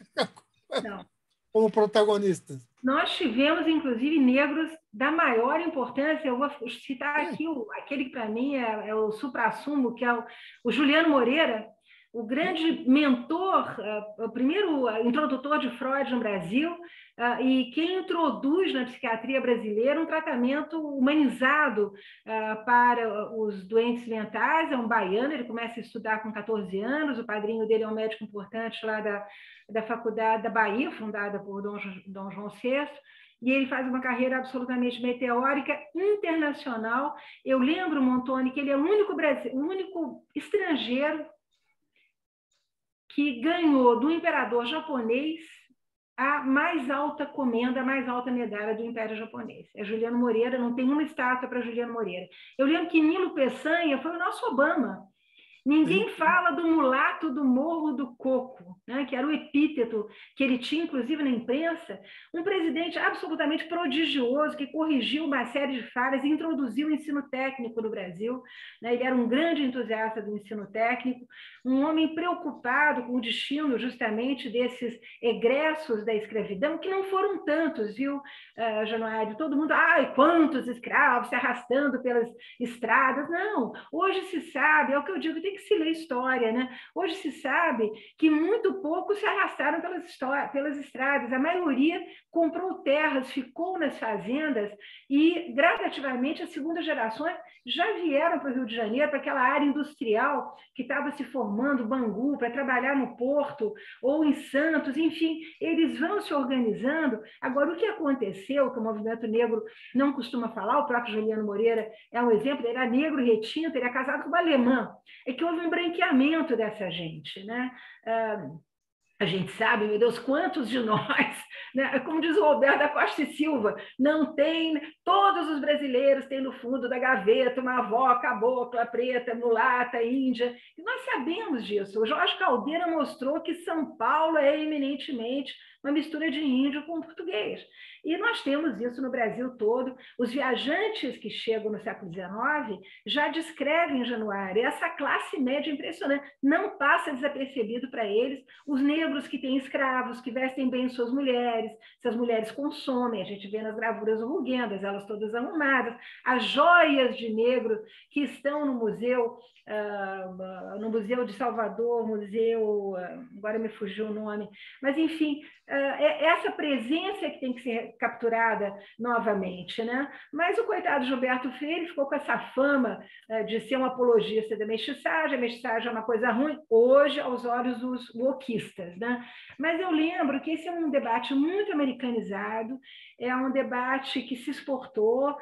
Não como protagonistas? Nós tivemos, inclusive, negros da maior importância. Eu vou citar aqui o, aquele que, para mim, é, é o supra-sumo, que é o, o Juliano Moreira, o grande mentor, uh, o primeiro introdutor de Freud no Brasil, uh, e quem introduz na psiquiatria brasileira um tratamento humanizado uh, para os doentes mentais. É um baiano, ele começa a estudar com 14 anos, o padrinho dele é um médico importante lá da, da Faculdade da Bahia, fundada por Dom, Dom João VI e ele faz uma carreira absolutamente meteórica, internacional. Eu lembro, Montoni, que ele é o único, o único estrangeiro que ganhou do imperador japonês a mais alta comenda, a mais alta medalha do Império Japonês. É Juliano Moreira, não tem uma estátua para Juliano Moreira. Eu lembro que Nilo Peçanha foi o nosso Obama. Ninguém fala do mulato do Morro do Coco, né, que era o epíteto que ele tinha, inclusive, na imprensa. Um presidente absolutamente prodigioso, que corrigiu uma série de falhas e introduziu o ensino técnico no Brasil. Né, ele era um grande entusiasta do ensino técnico, um homem preocupado com o destino, justamente, desses egressos da escravidão, que não foram tantos, viu, uh, Januário? Todo mundo, ai, quantos escravos se arrastando pelas estradas. Não, hoje se sabe, é o que eu digo, tem que se ler história, né? Hoje se sabe que muito pouco se arrastaram pelas, pelas estradas, a maioria comprou terras, ficou nas fazendas e, gradativamente, as segundas gerações já vieram para o Rio de Janeiro, para aquela área industrial que estava se formando, Bangu, para trabalhar no Porto ou em Santos, enfim, eles vão se organizando. Agora, o que aconteceu, que o movimento negro não costuma falar, o próprio Juliano Moreira é um exemplo, ele era negro retinto, ele é casado com uma alemã, é que houve um branqueamento dessa gente, né? Ah, a gente sabe, meu Deus, quantos de nós, né? como diz o Roberto da Costa e Silva, não tem, todos os brasileiros têm no fundo da gaveta uma avó cabocla, preta, mulata, índia, e nós sabemos disso. O Jorge Caldeira mostrou que São Paulo é eminentemente uma mistura de índio com português. E nós temos isso no Brasil todo. Os viajantes que chegam no século XIX já descrevem em Januário essa classe média impressionante. Não passa desapercebido para eles os negros que têm escravos, que vestem bem suas mulheres, se as mulheres consomem, a gente vê nas gravuras ruguendas, elas todas arrumadas, as joias de negro que estão no museu, uh, no Museu de Salvador, museu, uh, agora me fugiu o nome, mas enfim, essa presença que tem que ser capturada novamente. Né? Mas o coitado Gilberto Freire ficou com essa fama de ser um apologista da mestiçagem, a mestiçagem é uma coisa ruim, hoje, aos olhos dos wokeistas. Né? Mas eu lembro que esse é um debate muito americanizado, é um debate que se exportou.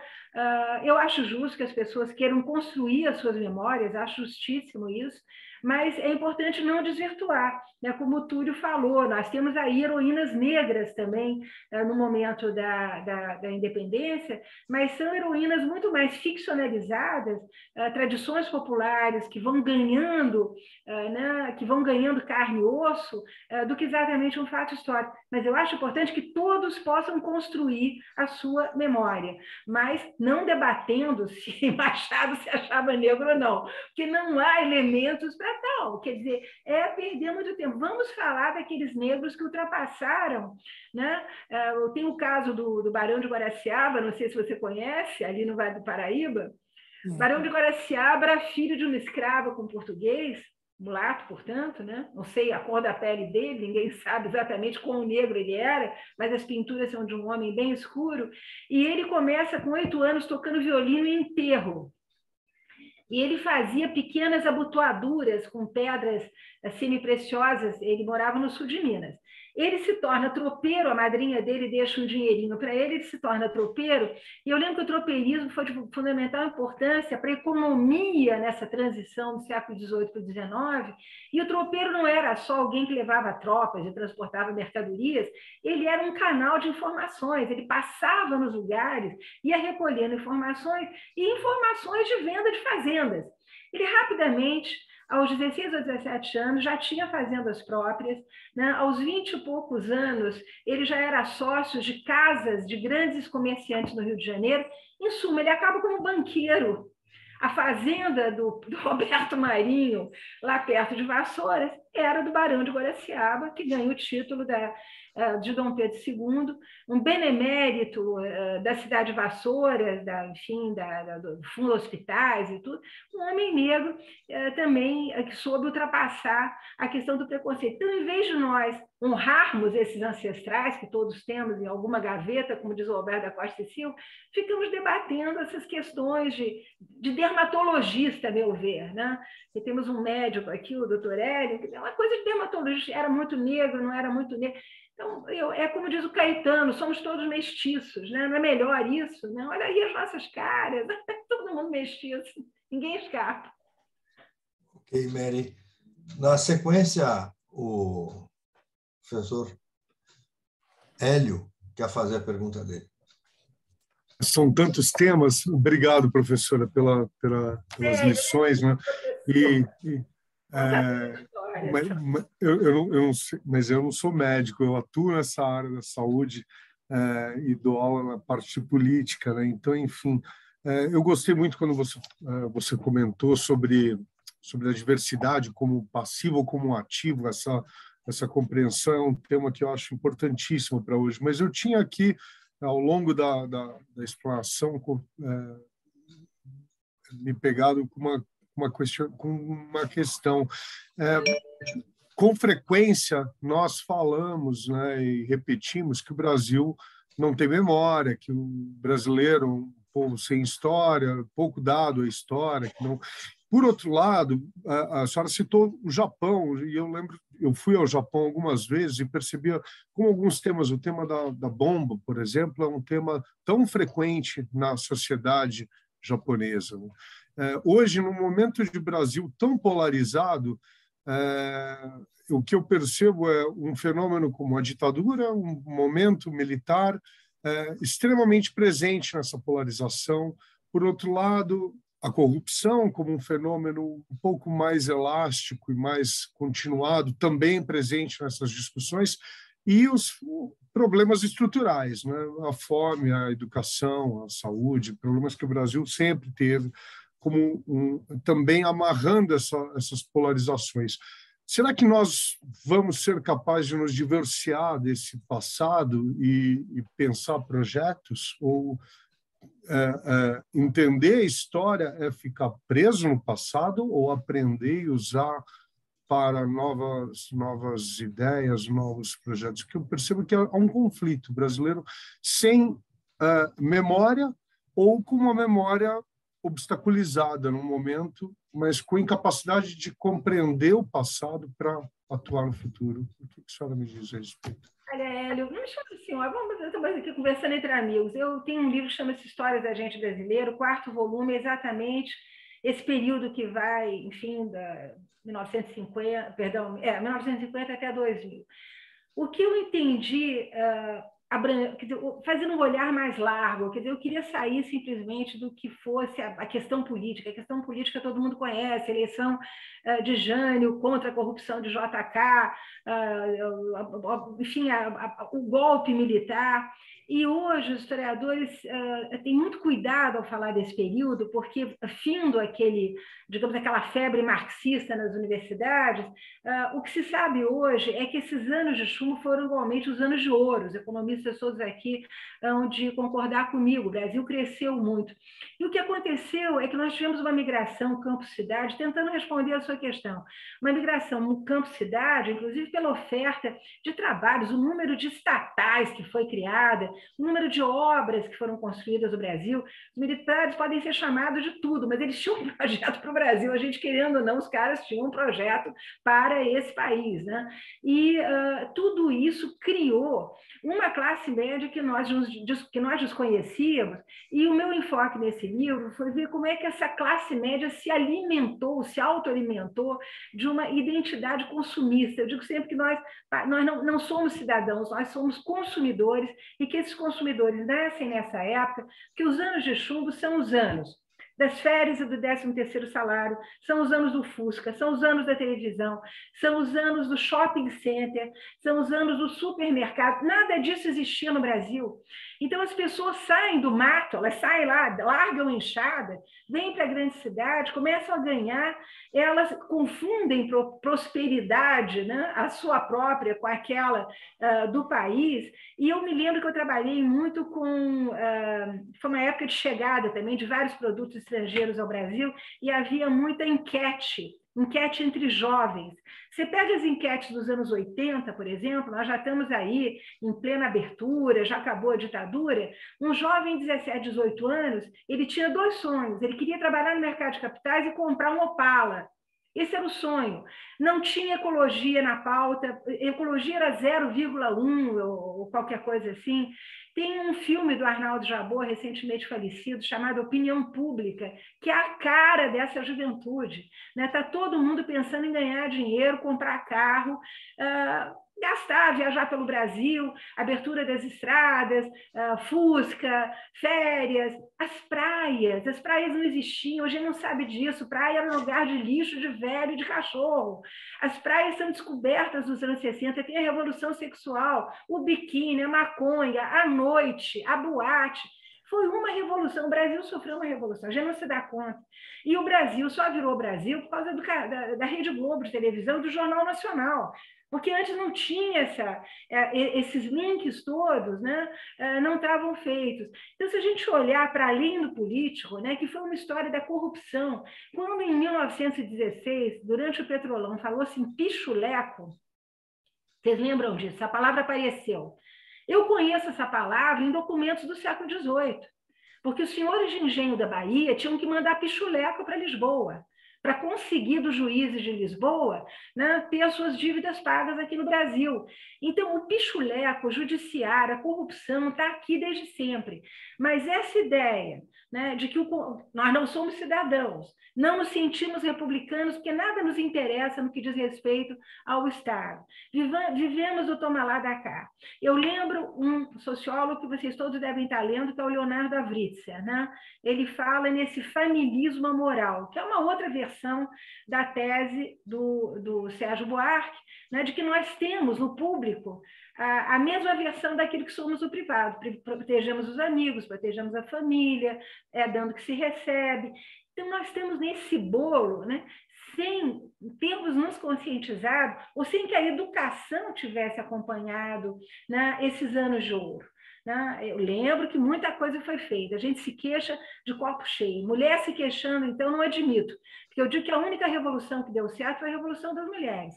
Eu acho justo que as pessoas queiram construir as suas memórias, acho justíssimo isso, mas é importante não desvirtuar. Né? Como o Túlio falou, nós temos aí heroínas negras também eh, no momento da, da, da, independência, mas são heroínas muito mais ficcionalizadas, eh, tradições populares que vão ganhando, né? que vão ganhando carne e osso, do que exatamente um fato histórico. Mas eu acho importante que todos possam construir a sua memória, mas não debatendo se Machado se achava negro ou não, porque não há elementos para tal. Quer dizer, é perder muito tempo. Vamos falar daqueles negros que ultrapassaram. Né? É, tem o caso do, do Barão de Guaraciaba, não sei se você conhece, ali no Vale do Paraíba. Barão de Guaraciaba era filho de uma escrava com português, mulato, portanto, né? não sei a cor da pele dele, ninguém sabe exatamente quão negro ele era, mas as pinturas são de um homem bem escuro, e ele começa com oito anos tocando violino em enterro e ele fazia pequenas abotoaduras com pedras semi-preciosas. Ele morava no sul de Minas. Ele se torna tropeiro, a madrinha dele deixa um dinheirinho para ele, ele se torna tropeiro. E eu lembro que o tropeirismo foi de fundamental importância para a economia nessa transição do século XVIII para o XIX. E o tropeiro não era só alguém que levava tropas e transportava mercadorias, ele era um canal de informações, ele passava nos lugares, ia recolhendo informações e informações de venda de fazendas. Ele rapidamente aos 16 ou 17 anos já tinha fazendas próprias, né? aos 20 e poucos anos ele já era sócio de casas de grandes comerciantes no Rio de Janeiro. Em suma, ele acaba como banqueiro. A fazenda do, do Roberto Marinho, lá perto de Vassouras, era do Barão de Guaraciaba, que ganha o título da, eh, de Dom Pedro II, um benemérito eh, da cidade de Vassouras, da, enfim, da, da, do Fundo Hospitais e tudo, um homem negro eh, também que soube ultrapassar a questão do preconceito. Então, em vez de nós honrarmos esses ancestrais que todos temos em alguma gaveta, como diz o Roberto da Costa e Silva, ficamos debatendo essas questões de, de dermatologista, a meu ver. Né? E temos um médico aqui, o doutor Hélio, que é uma coisa de dermatologista, era muito negro, não era muito negro. Então, eu, é como diz o Caetano, somos todos mestiços, né? não é melhor isso? Né? Olha aí as nossas caras, todo mundo mestiço, ninguém escapa. Ok, Mary. Na sequência, o professor Hélio quer fazer a pergunta dele. São tantos temas. Obrigado, professora, pela, pela pelas é, lições. Né? E, e é, mas, mas eu, eu, não, eu não sei, mas eu não sou médico, eu atuo nessa área da saúde é, e dou aula na parte política, né? Então, enfim, é, eu gostei muito quando você é, você comentou sobre sobre a diversidade como passivo ou como ativo, essa essa compreensão é um tema que eu acho importantíssimo para hoje. Mas eu tinha aqui ao longo da, da, da explanação é, me pegado com uma uma, question, com uma questão. É, com frequência, nós falamos né, e repetimos que o Brasil não tem memória, que o brasileiro povo sem história, pouco dado à história. Não... Por outro lado, a, a senhora citou o Japão, e eu lembro, eu fui ao Japão algumas vezes e percebia como alguns temas, o tema da, da bomba, por exemplo, é um tema tão frequente na sociedade japonesa. Né? É, hoje, num momento de Brasil tão polarizado, é, o que eu percebo é um fenômeno como a ditadura, um momento militar é, extremamente presente nessa polarização. Por outro lado, a corrupção como um fenômeno um pouco mais elástico e mais continuado, também presente nessas discussões, e os problemas estruturais, né? a fome, a educação, a saúde, problemas que o Brasil sempre teve como um, também amarrando essa, essas polarizações. Será que nós vamos ser capazes de nos divorciar desse passado e, e pensar projetos? Ou é, é, entender a história é ficar preso no passado ou aprender e usar para novas, novas ideias, novos projetos, que eu percebo que há um conflito brasileiro sem uh, memória ou com uma memória obstaculizada no momento, mas com incapacidade de compreender o passado para atuar no futuro. O que a senhora me diz a respeito? Olha, Hélio, não me chama assim, vamos, estamos aqui conversando entre amigos. Eu tenho um livro que chama-se Histórias da Gente Brasileiro, quarto volume, exatamente esse período que vai, enfim, da 1950, perdão, é, 1950 até 2000. O que eu entendi uh, fazendo um olhar mais largo, quer dizer, eu queria sair simplesmente do que fosse a, questão política. A questão política todo mundo conhece, eleição uh, de Jânio contra a corrupção de JK, uh, enfim, a, a, o golpe militar. E hoje os historiadores uh, têm muito cuidado ao falar desse período, porque, findo aquele, digamos, aquela febre marxista nas universidades, uh, o que se sabe hoje é que esses anos de chumbo foram igualmente os anos de ouro. Os economistas todos aqui hão de concordar comigo. O Brasil cresceu muito. E o que aconteceu é que nós tivemos uma migração campo-cidade, tentando responder a sua questão. Uma migração campo-cidade, inclusive pela oferta de trabalhos, o número de estatais que foi criada, o número de obras que foram construídas no Brasil. Os militares podem ser chamados de tudo, mas eles tinham um projeto para o Brasil. A gente, querendo ou não, os caras tinham um projeto para esse país. Né? E uh, tudo isso criou uma classe média que nós, que nós desconhecíamos. E o meu enfoque nesse livro foi ver como é que essa classe média se alimentou, se autoalimentou de uma identidade consumista. Eu digo sempre que nós, nós não, não somos cidadãos, nós somos consumidores e que esses consumidores nascem nessa época, que os anos de chumbo são os anos das férias e do 13º salário, são os anos do Fusca, são os anos da televisão, são os anos do shopping center, são os anos do supermercado. Nada disso existia no Brasil. Então, as pessoas saem do mato, elas saem lá, largam enxada, vêm para a grande cidade, começam a ganhar, elas confundem prosperidade, né, a sua própria, com aquela uh, do país. E eu me lembro que eu trabalhei muito com. Uh, foi uma época de chegada também de vários produtos estrangeiros ao Brasil, e havia muita enquete enquete entre jovens. Você pega as enquetes dos anos 80, por exemplo, nós já estamos aí em plena abertura, já acabou a ditadura. Um jovem de 17, 18 anos, ele tinha dois sonhos. Ele queria trabalhar no mercado de capitais e comprar um Opala. Esse era o sonho. Não tinha ecologia na pauta, ecologia era 0,1 ou qualquer coisa assim. Tem um filme do Arnaldo Jabor, recentemente falecido, chamado Opinião Pública, que é a cara dessa juventude. Está né? Tá todo mundo pensando em ganhar dinheiro, comprar carro. Uh, gastar, viajar pelo Brasil, abertura das estradas, uh, Fusca, férias, as praias. As praias não existiam, hoje não sabe disso. Praia era um lugar de lixo, de velho, de cachorro. As praias são descobertas nos anos 60, tem a revolução sexual, o biquíni, a maconha, a noite, a boate. Foi uma revolução. O Brasil sofreu uma revolução, a gente não se dá conta. E o Brasil só virou Brasil por causa do, da, da Rede Globo de televisão do Jornal Nacional porque antes não tinha essa, é, esses links todos, né, é, não estavam feitos. Então, se a gente olhar para além do político, né, que foi uma história da corrupção, quando em 1916, durante o Petrolão, falou-se em pichuleco, vocês lembram disso? A palavra apareceu. Eu conheço essa palavra em documentos do século XVIII, porque os senhores de engenho da Bahia tinham que mandar pichuleco para Lisboa para conseguir dos juízes de Lisboa né, ter as suas dívidas pagas aqui no Brasil. Então, o pichuleco, o judiciário, a corrupção está aqui desde sempre. Mas essa ideia né, de que o, nós não somos cidadãos, não nos sentimos republicanos, porque nada nos interessa no que diz respeito ao Estado. vivemos o toma lá da cá. Eu lembro um sociólogo que vocês todos devem estar lendo, que é o Leonardo Avritzer. Né? Ele fala nesse familismo moral, que é uma outra versão da tese do, do Sérgio Buarque, né, de que nós temos no público a, a mesma versão daquilo que somos no privado. Protejamos os amigos, protejamos a família, é, dando que se recebe. Então, nós temos nesse bolo, né, sem termos nos conscientizado, ou sem que a educação tivesse acompanhado né, esses anos de ouro. Né? Eu lembro que muita coisa foi feita. A gente se queixa de copo cheio. Mulher se queixando, então, não admito. Porque eu digo que a única revolução que deu certo foi a revolução das mulheres.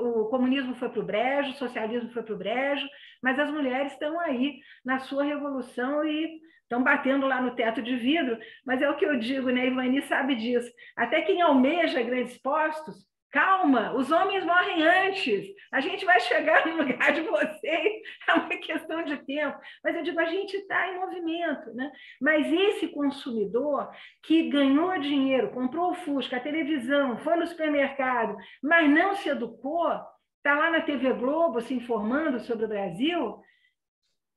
O comunismo foi para o brejo, o socialismo foi para o brejo, mas as mulheres estão aí na sua revolução e estão batendo lá no teto de vidro. Mas é o que eu digo, né? Ivani sabe disso. Até quem almeja grandes postos Calma, os homens morrem antes. A gente vai chegar no lugar de vocês, é uma questão de tempo. Mas eu digo, a gente está em movimento. Né? Mas esse consumidor que ganhou dinheiro, comprou o Fusca, a televisão, foi no supermercado, mas não se educou, está lá na TV Globo se informando sobre o Brasil,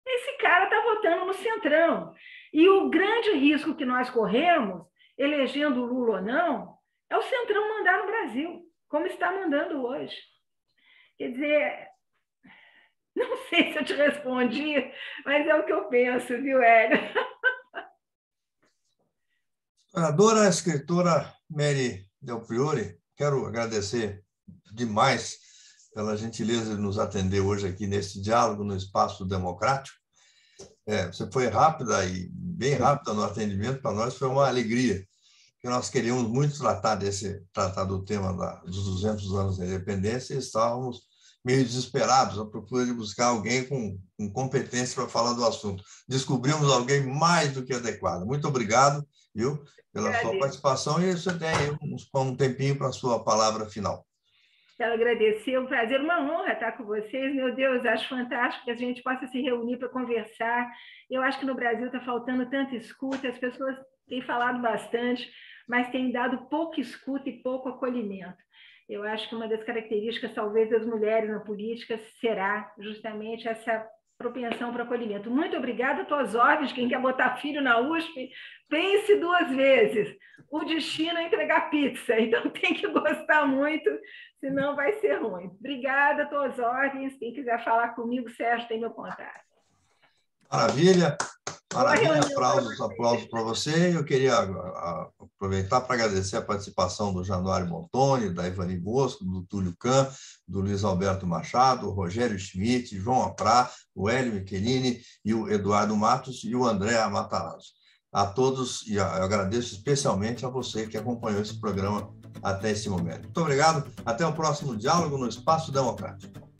esse cara está votando no Centrão. E o grande risco que nós corremos, elegendo Lula ou não, é o Centrão mandar no Brasil como está mandando hoje. Quer dizer, não sei se eu te respondi, mas é o que eu penso, viu, Hélio? Historiadora, escritora Mary Del Priore, quero agradecer demais pela gentileza de nos atender hoje aqui nesse diálogo no espaço democrático. É, você foi rápida e bem rápida no atendimento, para nós foi uma alegria que nós queríamos muito tratar desse tratar do tema da, dos 200 anos da independência e estávamos meio desesperados à procura de buscar alguém com, com competência para falar do assunto. Descobrimos alguém mais do que adequado. Muito obrigado, viu, pela sua participação e você tem aí um, um tempinho para a sua palavra final. Quero agradecer, é um prazer, uma honra estar com vocês. Meu Deus, acho fantástico que a gente possa se reunir para conversar. Eu acho que no Brasil está faltando tanta escuta, as pessoas têm falado bastante mas tem dado pouca escuta e pouco acolhimento. Eu acho que uma das características, talvez, das mulheres na política será justamente essa propensão para acolhimento. Muito obrigada, tuas ordens. Quem quer botar filho na USP, pense duas vezes. O destino é entregar pizza, então tem que gostar muito, senão vai ser ruim. Obrigada, tuas ordens. Quem quiser falar comigo, Sérgio, tem meu contato. Maravilha. Maravilha, aplausos, aplausos para você. Eu queria aproveitar para agradecer a participação do Januário Montoni, da Ivani Bosco, do Túlio Cam, do Luiz Alberto Machado, Rogério Schmidt, João Aprá, o Hélio Michelini e o Eduardo Matos e o André Matarazzo. A todos, e eu agradeço especialmente a você que acompanhou esse programa até esse momento. Muito obrigado. Até o próximo diálogo no Espaço Democrático.